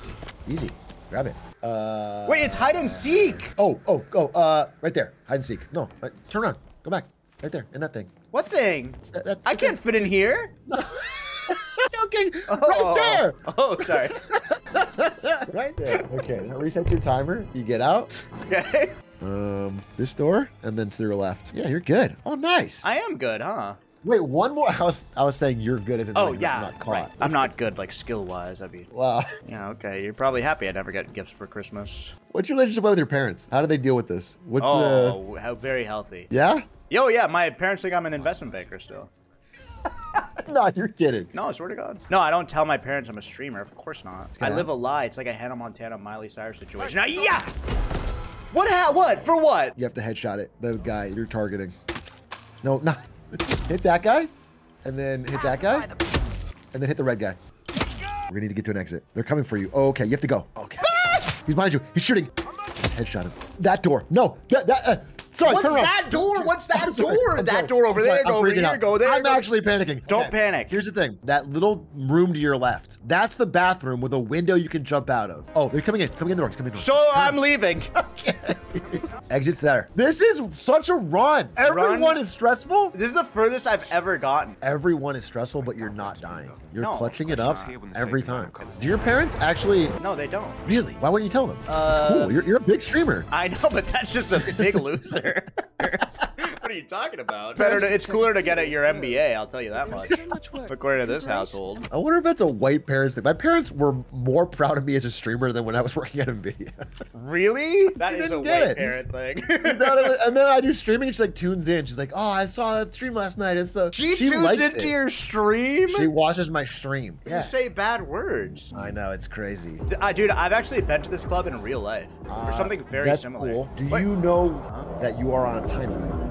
Easy. Grab it. Uh. Wait, it's hide and seek. Oh, oh, oh. Uh, right there. Hide and seek. No, right, turn around. Go back. Right there. In that thing. What thing? That- that- I can't fit in here. okay. Oh. Right there. Oh, sorry. right there. Okay. That resets your timer. You get out. Okay. Um, this door, and then to your left. Yeah, you're good. Oh, nice. I am good, huh? Wait, one more. I was, I was saying you're good as in Oh yeah. not caught. Right. I'm not good like skill wise. I'd be. Wow. Yeah. Okay. You're probably happy I never get gifts for Christmas. What's your relationship with your parents? How do they deal with this? What's oh, how very healthy. Yeah. Yo, yeah. My parents think I'm an investment banker still. No, you're kidding. No, I swear to God. No, I don't tell my parents I'm a streamer. Of course not. I live a lie. It's like a Hannah Montana, Miley Cyrus situation. Now, yeah. What? Ha- what? For what? You have to headshot it. The guy you're targeting. No, not hit that guy, and then hit that guy, and then hit the red guy. We're gonna need to get to an exit. They're coming for you. Oh, okay, you have to go. Okay. He's behind you. He's shooting. Headshot him. That door. No. That. that uh, sorry. What's turn around. that door? What's that I'm door? I'm That door over I'm there, go I'm over here, out. go there, I'm go- actually panicking. Don't panic. Here's the thing. That little room to your left. That's the bathroom with a window you can jump out of. Oh, they're coming in. Coming in the door. Coming in the door. So I'm leaving. Okay. Exits there. This is such a run. Everyone Run? is stressful. This is the furthest I've ever gotten. Everyone is stressful, but you're not dying. You're No, clutching it up every time. Do your parents actually No, they don't. really? Why wouldn't you tell them? Uh, it's cool. You're, you're a big streamer. I know, but that's just a big loser. browser what are you talking about? Better to, it's cooler to get at your MBA, I'll tell you that much. There's so much work. According to this household. I wonder if that's a white parents thing. My parents were more proud of me as a streamer than when I was working at Nvidia. Really? That is You a white it. parent thing. and then I do streaming. and She like tunes in. She's like, "Oh, I saw that stream last night. It's so she, tunes into it. your stream? She watches my stream. You say bad words. I know it's crazy. Th- uh, dude, I've actually been to this club in real life. or Uh, something very that's similar. Cool. Do What? you know that you are on a time limit?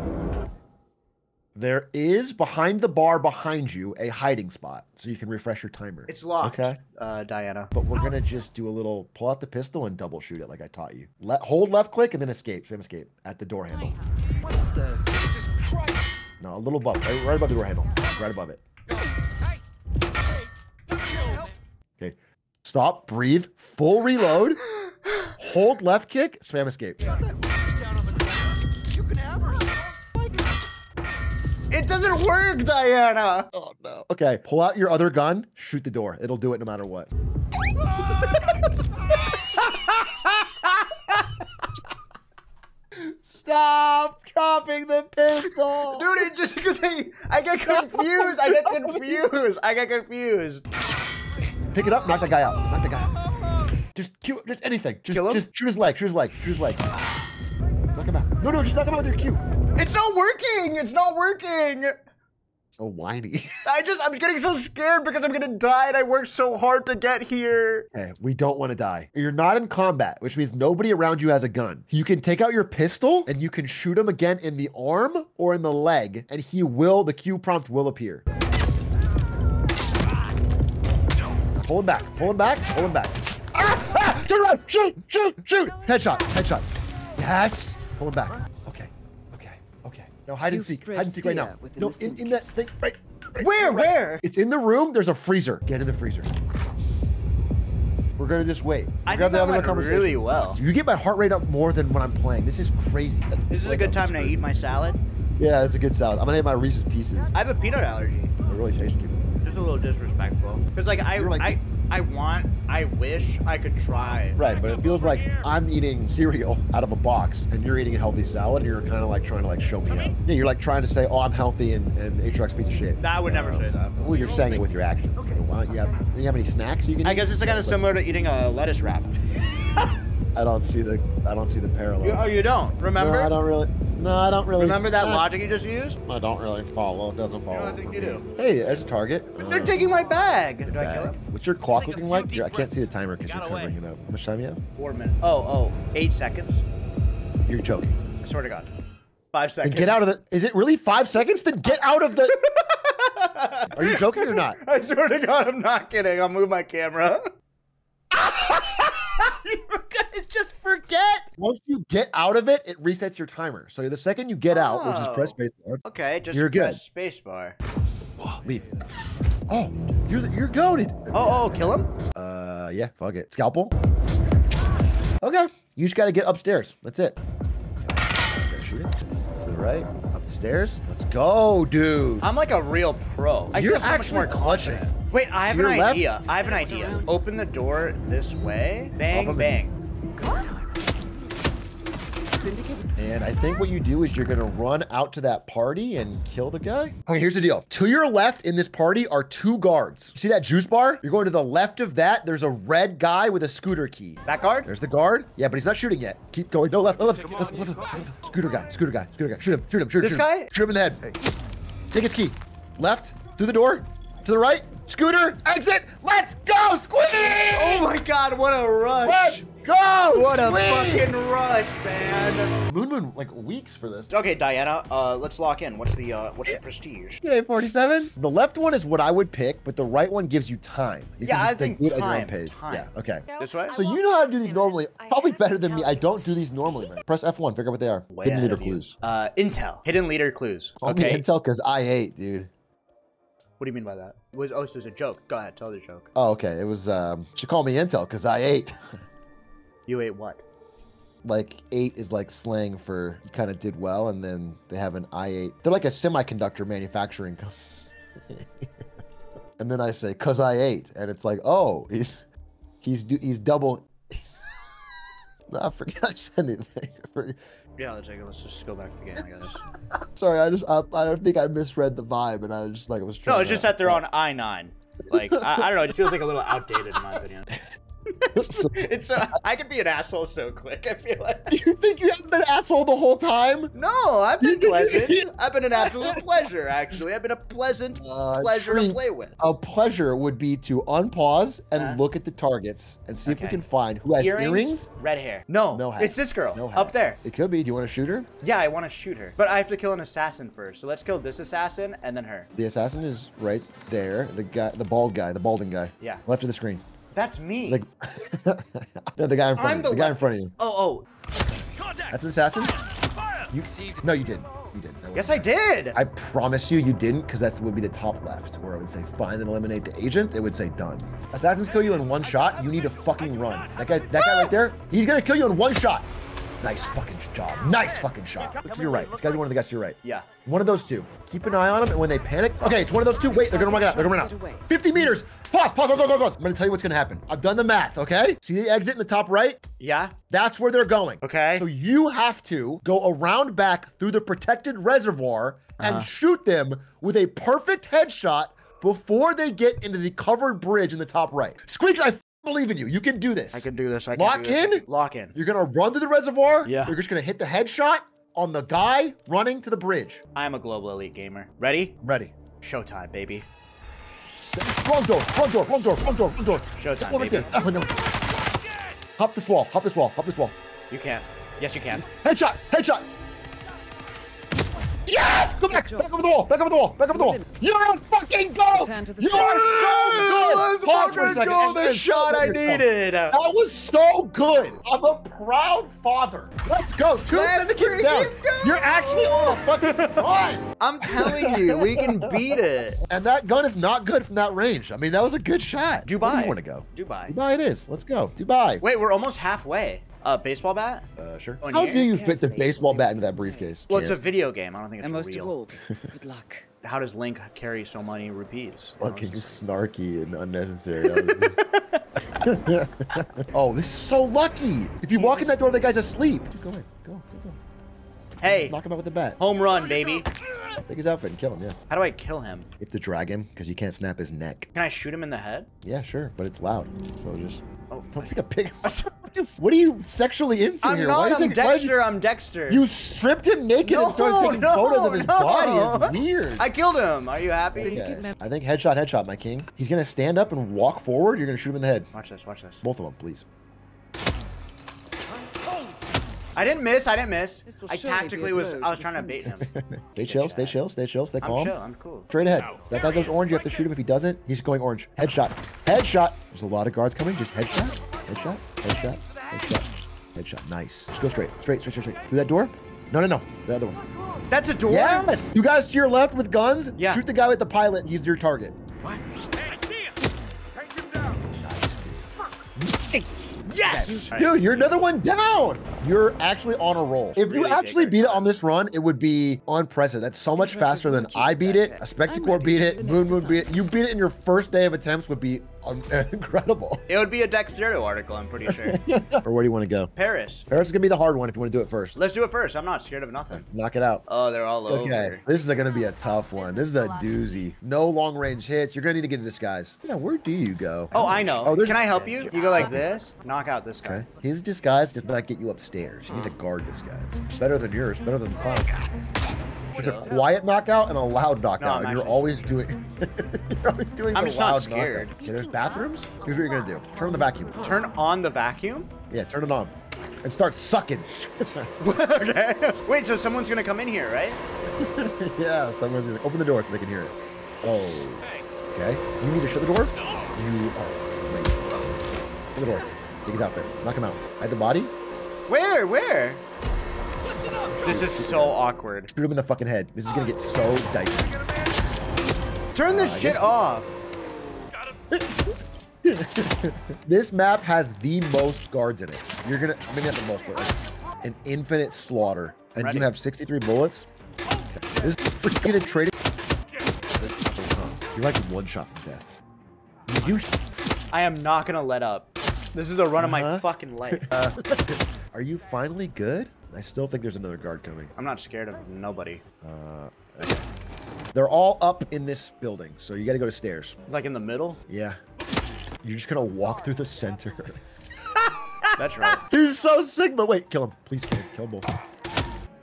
There is behind the bar behind you a hiding spot, so you can refresh your timer. It's locked. Okay. Uh, Diana. But we're gonna just do a little pull out the pistol and double shoot it like I taught you. Let hold left click and then escape. Swim escape at the door handle. What the? Jesus Christ! No, a little above, right, right above the door handle, right above it. Hey! Hey! Help! Okay. Stop. Breathe. Full reload. hold left kick. Spam escape. It doesn't work, Diana! Oh no. Okay. Pull out your other gun. Shoot the door. It'll do it no matter what. Stop dropping the pistol. Dude, it just because I, I get confused. I get confused. I get confused. Pick it up. Knock that guy out. Knock the guy out. Just Just anything. Just, Kill him? just shoot his leg. Shoot his leg. Shoot his leg. Knock him out. No, no. Just knock him out with your Q. It's not working. It's not working. So whiny. I just, I'm getting so scared because I'm gonna die and I worked so hard to get here. Okay, we don't want to die. You're not in combat, which means nobody around you has a gun. You can take out your pistol and you can shoot him again in the arm or in the leg, and he will, the Q prompt will appear. Pull him back, pull him back, pull him back. Ah! ah! Turn around, shoot, shoot, shoot. Headshot, headshot. Yes. Pull him back. Okay, okay, okay. Now hide and seek, hide and seek right now. fear No, in, in that thing, right. right, Where? right. Where? It's in the room. There's a freezer. Get in the freezer. We're gonna just wait. I We're think gonna that went really well. You get my heart rate up more than when I'm playing. This is crazy. This is a good time to eat my salad. Yeah, it's a good salad. I'm gonna eat my Reese's Pieces. I have a peanut allergy. They're really tasty. Just a little disrespectful. Because like I, like- I, I want, I wish I could try. Right, but it feels like I'm eating cereal out of a box and you're eating a healthy salad and you're kind of like trying to like show me up. Yeah, you're like trying to say, oh, I'm healthy and, and HRX piece of shit. I would never say that. Well, you're saying it with your actions. So why don't you have, do you have any snacks you can I eat? guess it's kind of similar to eating a lettuce wrap. I don't see the I don't see the parallel. You, oh, you don't remember? No, I don't really. No, I don't really. Remember that I- logic you just used? I don't really follow. It doesn't follow. I think you do. Hey, there's a target. They're Uh, taking my bag. Did I kill bag. him? What's your clock Take looking like? I can't see the timer because you're covering away. it up. How much time you have? Four minutes. Oh, oh, eight seconds. You're joking. I swear to God. Five Then seconds. get out of the. Is it really five seconds? Then get out of the. Are you joking or not? I swear to God, I'm not kidding. I'll move my camera. guys just forget. Once you get out of it, it resets your timer. So the second you get out, which is press Oh. spacebar, Okay, just You're good. press spacebar. leave. Oh, you're the, you're goaded. Oh, oh, kill him? Uh, yeah, fuck it. Scalpel. Okay, you just got to get upstairs. That's it. Okay, shoot it to the right, up the stairs. Let's go, dude. I'm like a real pro. I You're feel so much more clutching. confident. Wait, I have an left? idea. I have an idea. Open the door this way. Bang, bang. And I think what you do is you're gonna run out to that party and kill the guy. Okay, here's the deal. To your left in this party are two guards. See that juice bar? You're going to the left of that. There's a red guy with a scooter key. That guard? There's the guard. Yeah, but he's not shooting yet. Keep going. No left. No left. left, left, left, left. Scooter guy. Scooter guy. Scooter guy. Shoot him. Shoot him. Shoot him. This shoot him. guy? Shoot him in the head. Take his key. Left. Through the door. To the right. Scooter. Exit. Let's go. Squeex. Oh my god, what a rush. Let's go. What a fucking rush, man. Moon Moon like weeks for this. Okay, Diana, uh, let's lock in. What's the, uh, what's the prestige? Okay, 47. The left one is what I would pick, but the right one gives you time. You Yeah, I think do it at your own time, pace. time. Yeah, okay. This way? So you know how to do these normally, probably better than me. I don't do these normally, man. Press F1, figure out what they are. Way Hidden leader clues. Uh, intel. Hidden leader clues. Call Okay. Intel because I ate, dude. What do you mean by that? It Was oh, so it's a joke. Go ahead, tell the joke. Oh, okay. It was, um, should call me Intel because I ate. You ate what? like, eight is like slang for you kind of did well, and then they have an I eight. They're like a semiconductor manufacturing company. and then I say, cause I ate. And it's like, oh, he's, he's, he's double. no, I forget I said anything. I forget- Yeah, let's take it. Let's just go back to the game, I guess. Sorry, I just, I, I don't think I misread the vibe, and I was just like, I was trying no, it's to- just that they're on I nine. Like I, I don't know. It feels like a little outdated in my opinion. It's I could be an asshole so quick. I feel like. Do you think you haven't been an asshole the whole time? No, I've been pleasant. I've been an absolute pleasure, actually. I've been a pleasant Uh, pleasure to play with. A pleasure would be to unpause and Uh. look at the targets and see if we can find who has earrings. red hair. No, No hat. it's this girl No up there. It could be. Do you want to shoot her? Yeah, I want to shoot her, but I have to kill an assassin first. So let's kill this assassin and then her. The assassin is right there. The guy, the bald guy, the balding guy. Yeah. Left of the screen. That's me. Like, no, the guy in front I'm of the you. The guy in front of you. oh, Contact! That's an assassin. Fire! You see. no, you didn't. You didn't. That oh. Yes, I did. I promise you, you didn't, because that would be the top left, where it would say find and eliminate the agent. It would say done. Assassins kill you in one shot. You need to fucking run. That guy, that guy right there, he's gonna kill you in one shot. Nice fucking job. Nice fucking shot. Look to your right. It's gotta be one of the guys to your right. Yeah. One of those two. Keep an eye on them, and when they panic, okay, it's one of those two. Wait, they're gonna run out. They're gonna run out. 50 meters. Pause. Pause. Go. Go. Go. Go. I'm gonna tell you what's gonna happen. I've done the math. Okay. See the exit in the top right? Yeah. That's where they're going. Okay. So you have to go around back through the protected reservoir and Uh-huh. shoot them with a perfect headshot before they get into the covered bridge in the top right. Squeex, I f- believe in you. You can do this. I can do this. I can Lock do this. in? Lock in. You're gonna run through the reservoir. Yeah. You're just gonna hit the headshot on the guy running to the bridge. I am a global elite gamer. Ready? Ready. Showtime, baby. Front door, front door, front door, front door, front door. Showtime, one right baby. there. That one. Hop this wall, hop this wall, hop this wall. You can't. Yes, you can. Headshot! Headshot! Yes! Go back! Back over the wall! Back over the wall! Back over the wall! You're a fucking go! Turn to the you are so good! Pause for a second. and the shot I needed! That was so good! I'm a proud father. Let's go. 2 Let's syndicates down. go. You're actually on a fucking run. I'm telling you, we can beat it. And that gun is not good from that range. I mean, that was a good shot. Where do Dubai. you want to go? Dubai. Dubai it is. Let's go. Dubai. Wait, we're almost halfway. Uh, baseball bat? Uh, sure. How do you fit the baseball bat into that briefcase? Well, it's a video game. I don't think it's And most real. of all, good luck. how does Link carry so many rupees? Fucking snarky and unnecessary. Oh, this is so lucky. If you walk in that door, the guy's asleep. Dude, go ahead. Go, go, go. Hey, Knock him out with the bat. home run, baby. Take his outfit and kill him, yeah. How do I kill him? You the to drag him because you can't snap his neck. Can I shoot him in the head? Yeah, sure, but it's loud. So just Oh, don't take a pic. what are you sexually into I'm here? not. is I'm it- why is Dexter. it- I'm Dexter. You stripped him naked and started taking no, photos of his no. body. It's weird. I killed him. Are you happy? Okay. I think headshot, headshot, my king. He's gonna stand up and walk forward. You're gonna shoot him in the head. Watch this. Watch this. Both of them, please. I didn't miss. I didn't miss. I tactically was. I was trying to bait him. Stay chill, stay chill, stay chill, stay calm. I'm calm. chill. I'm cool. Straight ahead. That guy goes orange. You have to shoot him. If he doesn't, he's going orange. Headshot. Headshot. There's a lot of guards coming. Just headshot. Headshot. Headshot. Headshot. Headshot. Nice. Just go straight. Straight, straight, straight, straight. Through that door? No, no, no. The other one. That's a door. Yes! You guys to your left with guns? Yeah. Shoot the guy with the pilot. He's your target. Hey, I see him. Take him down. Yes. Dude, you're another one down. You're actually on a roll. If you Really actually beat it on this run, it would be unprecedented. That's so much faster than I beat it. A Spectacore beat it. Moon Moon beat it. You beat it in your first day of attempts would be incredible. It would be a Dexerto article. I'm pretty sure. or where do you want to go? Paris. Paris is gonna be the hard one if you want to do it first. Let's do it first. I'm not scared of nothing. Knock it out. Oh, they're all Okay, over. this is gonna be a tough one. This is a doozy. No long range hits. You're gonna need to get a disguise. Yeah, where do you go? Oh, I know. Oh, Can I help you? You go like this. Knock out this guy. Okay. His disguise does not get you upstairs. You need a guard disguise. Better than yours. Better than mine. It's a quiet knockout and a loud knockout, I'm and you're always doing. you're always doing. I'm the just not scared. knockout. Okay, there's bathrooms. Here's what you're gonna do. Turn on the vacuum. Turn on the vacuum. Yeah, turn it on, and start sucking. okay. Wait, so someone's gonna come in here, right? yeah, someone's gonna open the door so they can hear it. Oh. Okay. You need to shut the door. You. are wait. Open the door. Take his outfit. Knock him out. Hide the body. Where? Where? This is so awkward. Shoot him in the fucking head. This is gonna get so dicey. Turn this Uh, shit off. this map has the most guards in it. You're gonna maybe not the most, but like an infinite slaughter. And Ready. you have 63 bullets. This is freaking trading. You're like one shot from death. You, I am not gonna let up. This is the run of my Uh-huh. fucking life. are you finally good? I still think there's another guard coming. I'm not scared of nobody. Uh. They're all up in this building, so you got to go to stairs. It's Like in the middle. Yeah. You're just gonna walk through the center. That's right. He's so sick, but wait, kill him. Please kill him. Kill them both.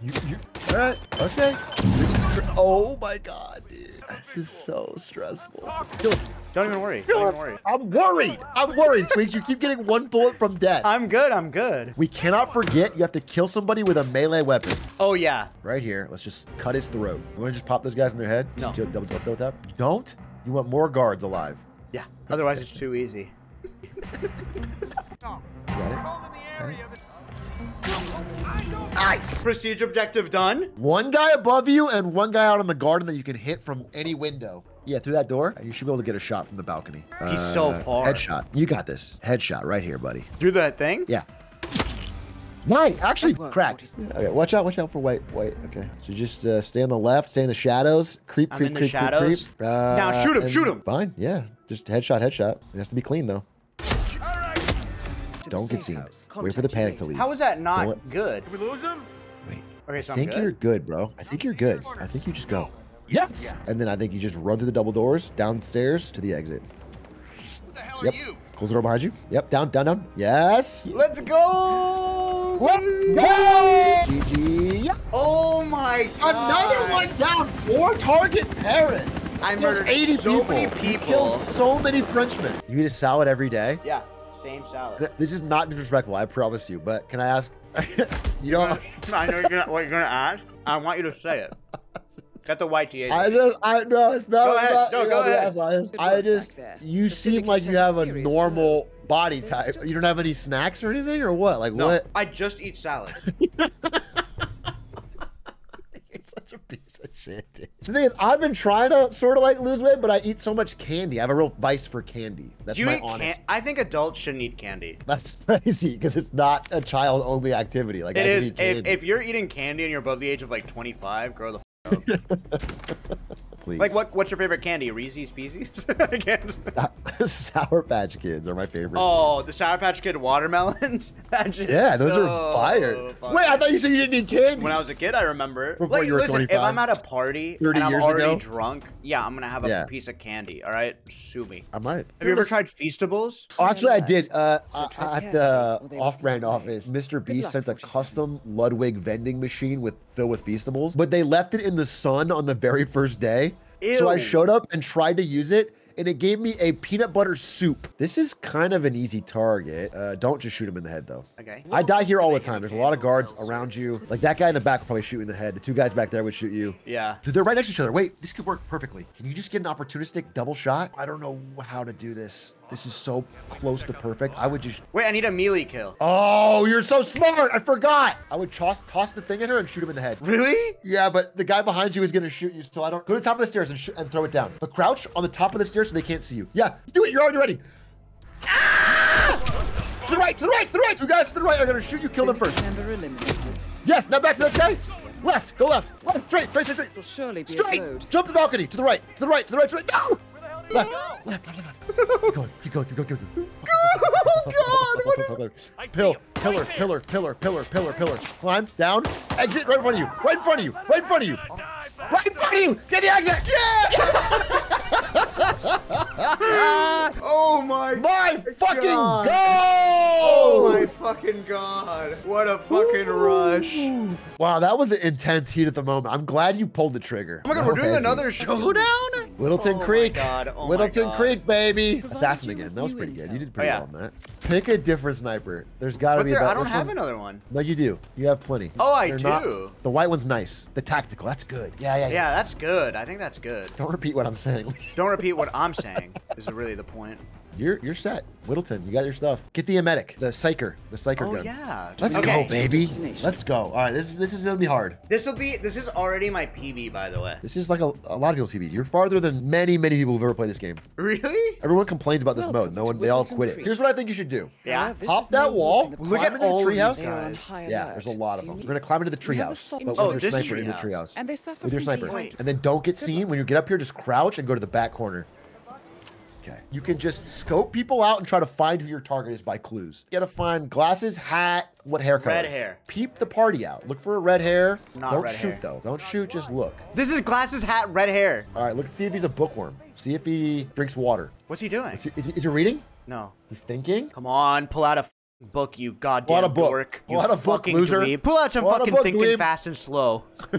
You, you, all right, okay. This is, oh my god, dude. This is so stressful. Kill him. Don't even worry. Don't even worry. I'm worried. I'm worried, Squeex. You keep getting one bullet from death. I'm good. I'm good. we cannot forget you have to kill somebody with a melee weapon. Oh yeah. Right here. Let's just cut his throat. You want to just pop those guys in their head? No. Just do- double, double, double tap? You don't? You want more guards alive. Yeah. Otherwise, it's too easy. You got Roll in the area. it? Nice. Prestige objective done. One guy above you and one guy out in the garden that you can hit from any window. Yeah, through that door, you should be able to get a shot from the balcony. Uh, He's so far. Headshot. You got this. Headshot right here, buddy. Do that thing. Yeah. Nice. Actually, cracked. Okay, watch out. Watch out for white. White. Okay. So just uh, stay on the left. Stay in the shadows. Creep, I'm creep, in the creep, shadows. creep, creep. Uh, Now shoot him, shoot him. Fine. Yeah. Just headshot. Headshot. It has to be clean though. To Don't get seen. Wait for the panic to later. leave. How is that not good? Did we lose him? Wait. Okay, so I I'm think good. you're good, bro. I think you're good. I think you just go. Yes. And then I think you just run through the double doors, downstairs to the exit. Who the hell Yep. are you? Close the door behind you. Yep. Down, down, down. Yes. Let's go. Let's go. GG. Oh my god. Another one down. Four target Paris. I Killed murdered 80 so people. many You people. Killed so many Frenchmen. You eat a salad every day. Yeah. Same salad. This is not disrespectful, I promise you. But can I ask? you don't. I know you're gonna, what you're gonna ask. I want you to say it. Got the white TA. I just, I no, it's not. Go it's ahead. not- No, go ahead. that's why it's- Good I just, you The seem like you have a serious normal body type. still- You don't have any snacks or anything, or what? Like no, what? I just eat salad. You're such a piece of shit. Dude. The thing is, I've been trying to sort of like lose weight, but I eat so much candy. I have a real vice for candy. That's Do you my eat honest. can- I think adults shouldn't eat candy. That's crazy because it's not a child-only activity. Like I It can is. eat If, if you're eating candy and you're above the age of like 25, grow the Oh. up. please. Like what? What's your favorite candy? Reese's Pieces? I can't. Sour Patch Kids are my favorite. Oh, the Sour Patch Kid watermelons. Just yeah, those so are fire. fucking- Wait, I thought you said you didn't need candy. When I was a kid, I remember. Before Like, you were listen, if I'm at a party 30 and I'm already ago? drunk, yeah, I'm gonna have a Yeah. piece of candy. All right, sue me. I might. Have you ever tried Feastables? Oh, actually, I did. Uh, So tread at the or they will off-brand slip office, Mr. Good Beast sent a custom Ludwig vending machine with filled with Feastables, but they left it in the sun on the very first day. So I showed up and tried to use it, and it gave me a peanut butter soup. This is kind of an easy target. Uh, don't just shoot him in the head, though. Okay. I die here all the time. There's a lot of guards around you. Like that guy in the back would probably shoot you in the head. The two guys back there would shoot you. Yeah. Dude, they're right next to each other. Wait, this could work perfectly. Can you just get an opportunistic double shot? I don't know how to do this. This is so close to perfect. I would just. Wait, I need a melee kill. Oh, you're so smart. I forgot. I would toss toss the thing at her and shoot him in the head. Really? Yeah, but the guy behind you is gonna shoot you, so I don't go to the top of the stairs and, sh- and throw it down. But crouch on the top of the stairs so they can't see you. Yeah, do it. You're already ready. Ah! To the right, to the right, to the right. You guys to the right are gonna shoot you. Kill them first. Yes, now back to that guy. Left, go left. Left, straight, straight, straight, This straight. will surely be Straight! Jump the balcony! To the right! To the right! To the right! To the right! No! Left! Left! Left! Left! Keep going! Keep going! Keep going! Keep going! Oh God! I see Pill! Pillar! Pillar! Pillar! Pillar! Pillar! Pillar! Climb down! Exit right in front of you! Right in front of you! Right in front of you! Right in front of you! Get the exit! Yeah! Oh my. My fucking God. go! Oh my fucking god. What a fucking rush. Oh Wow, that was an intense heat at the moment. I'm glad you pulled the trigger. Oh my god, we're doing Okay. another showdown? Whittleton Oh my Creek. God, oh my Whittleton God. Creek, baby. Provide Assassin again. That was new pretty good. You did oh, pretty Oh, yeah. well on that. Pick a different sniper. There's got to But be. there, a I better- don't have one- another one. No, you do. You have plenty. Oh, I They're not- do. the white one's nice. The tactical. That's good. Yeah, yeah, yeah. Yeah, that's good. I think that's good. Don't repeat what I'm saying. Don't repeat what I'm saying. Is really the point. You're you're set. Whittleton, you got your stuff. Get the emetic, the Sieker, the Sieker Oh gun. yeah. Let's Okay. go, baby. Let's go. All right, this is this is gonna be hard. This will be. This is already my PB, by the way. This is like a, a lot of people's TVs. You're farther than many many people who've ever played this game. Really? Everyone complains about this Welcome mode. No one, they all quit it. Here's what I think you should do. Yeah. However, Hop is no that wall. Look at all the of treehouse. these They are on guys. high Yeah, alert, there's a lot of them. We're gonna climb into the We have treehouse, fo- but Oh, with your oh, this sniper in the treehouse. treehouse. And they suffer With your from sniper, dehydration. and then don't get seen when you get up here. Just crouch and go to the back corner. Okay. You can just scope people out and try to find who your target is by clues. You gotta find glasses, hat, what hair color. Red hair. Peep the party out. Look for a red hair. Not don't red shoot hair. though. Don't shoot. Just look. This is glasses, hat, red hair. All right. Look. See if he's a bookworm. See if he drinks water. What's he doing? Is he, is he, is he reading? No. He's thinking. Come on, pull out a book, you goddamn out a book. dork. You out a fucking loser. dweeb. Pull out some fucking book, thinking dweeb. fast and slow.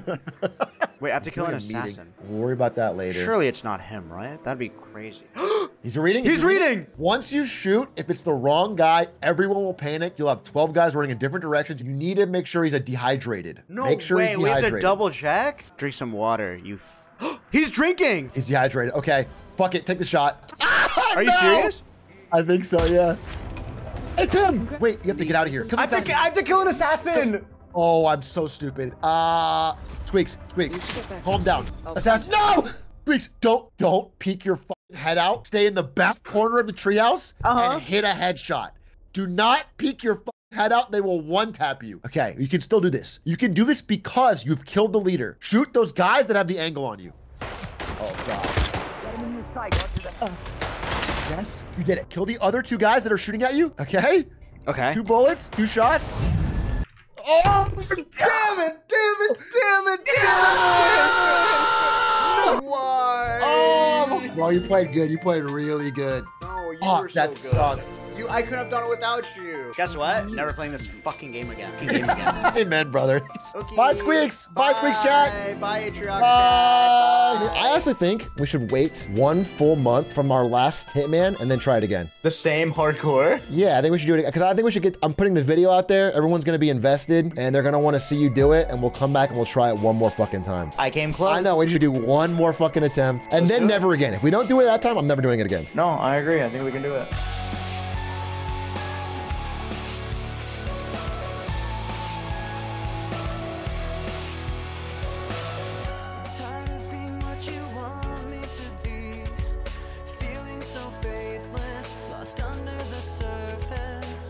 Wait, I have to kill an meeting. assassin. We'll worry about that later. Surely it's not him, right? That'd be crazy. He's reading. He's reading! Once you shoot, if it's the wrong guy, everyone will panic. You'll have 12 guys running in different directions. You need to make sure he's a dehydrated. No make sure way. he's We have to double check. Drink some water. You. F- he's drinking. He's dehydrated. Okay, fuck it. Take the shot. Are you serious? I think so. Yeah. It's him. Wait, you have to get out of here. Kill the I think assassin. I have to kill an assassin. Oh, I'm so stupid. Uh, Squeex, We Squeex, get calm down. this. Assassin, no! Squeex, don't, don't peek your fucking head out. Stay in the back corner of the treehouse Uh-huh. and hit a headshot. Do not peek your fucking head out. They will one tap you. Okay, you can still do this. You can do this because you've killed the leader. Shoot those guys that have the angle on you. Oh god. Uh, yes, you did it. Kill the other two guys that are shooting at you. Okay. Okay. Two bullets, two shots. Oh, my God. Damn it! Damn it! Damn it! Damn it! Why? Oh, bro, you played good. You played really good. No, you Oh, were so that good. sucks. You, I couldn't have done it without you. Guess what? Never playing this fucking game again. Fucking game again. Amen, brother. Okay. Bye, Squeex. Bye, Squeex chat. Bye, Atrioc Bye. chat. Bye. I actually think we should wait one full month from our last Hitman and then try it again. the same hardcore. Yeah, I think we should do it because I think we should get. I'm putting the video out there. Everyone's gonna be invested, and they're gonna want to see you do it. And we'll come back and we'll try it one more fucking time. I came close. I know we should do one more fucking attempt, and then do it. never again. If we don't do it that time, I'm never doing it again. No, I agree. I think we can do it.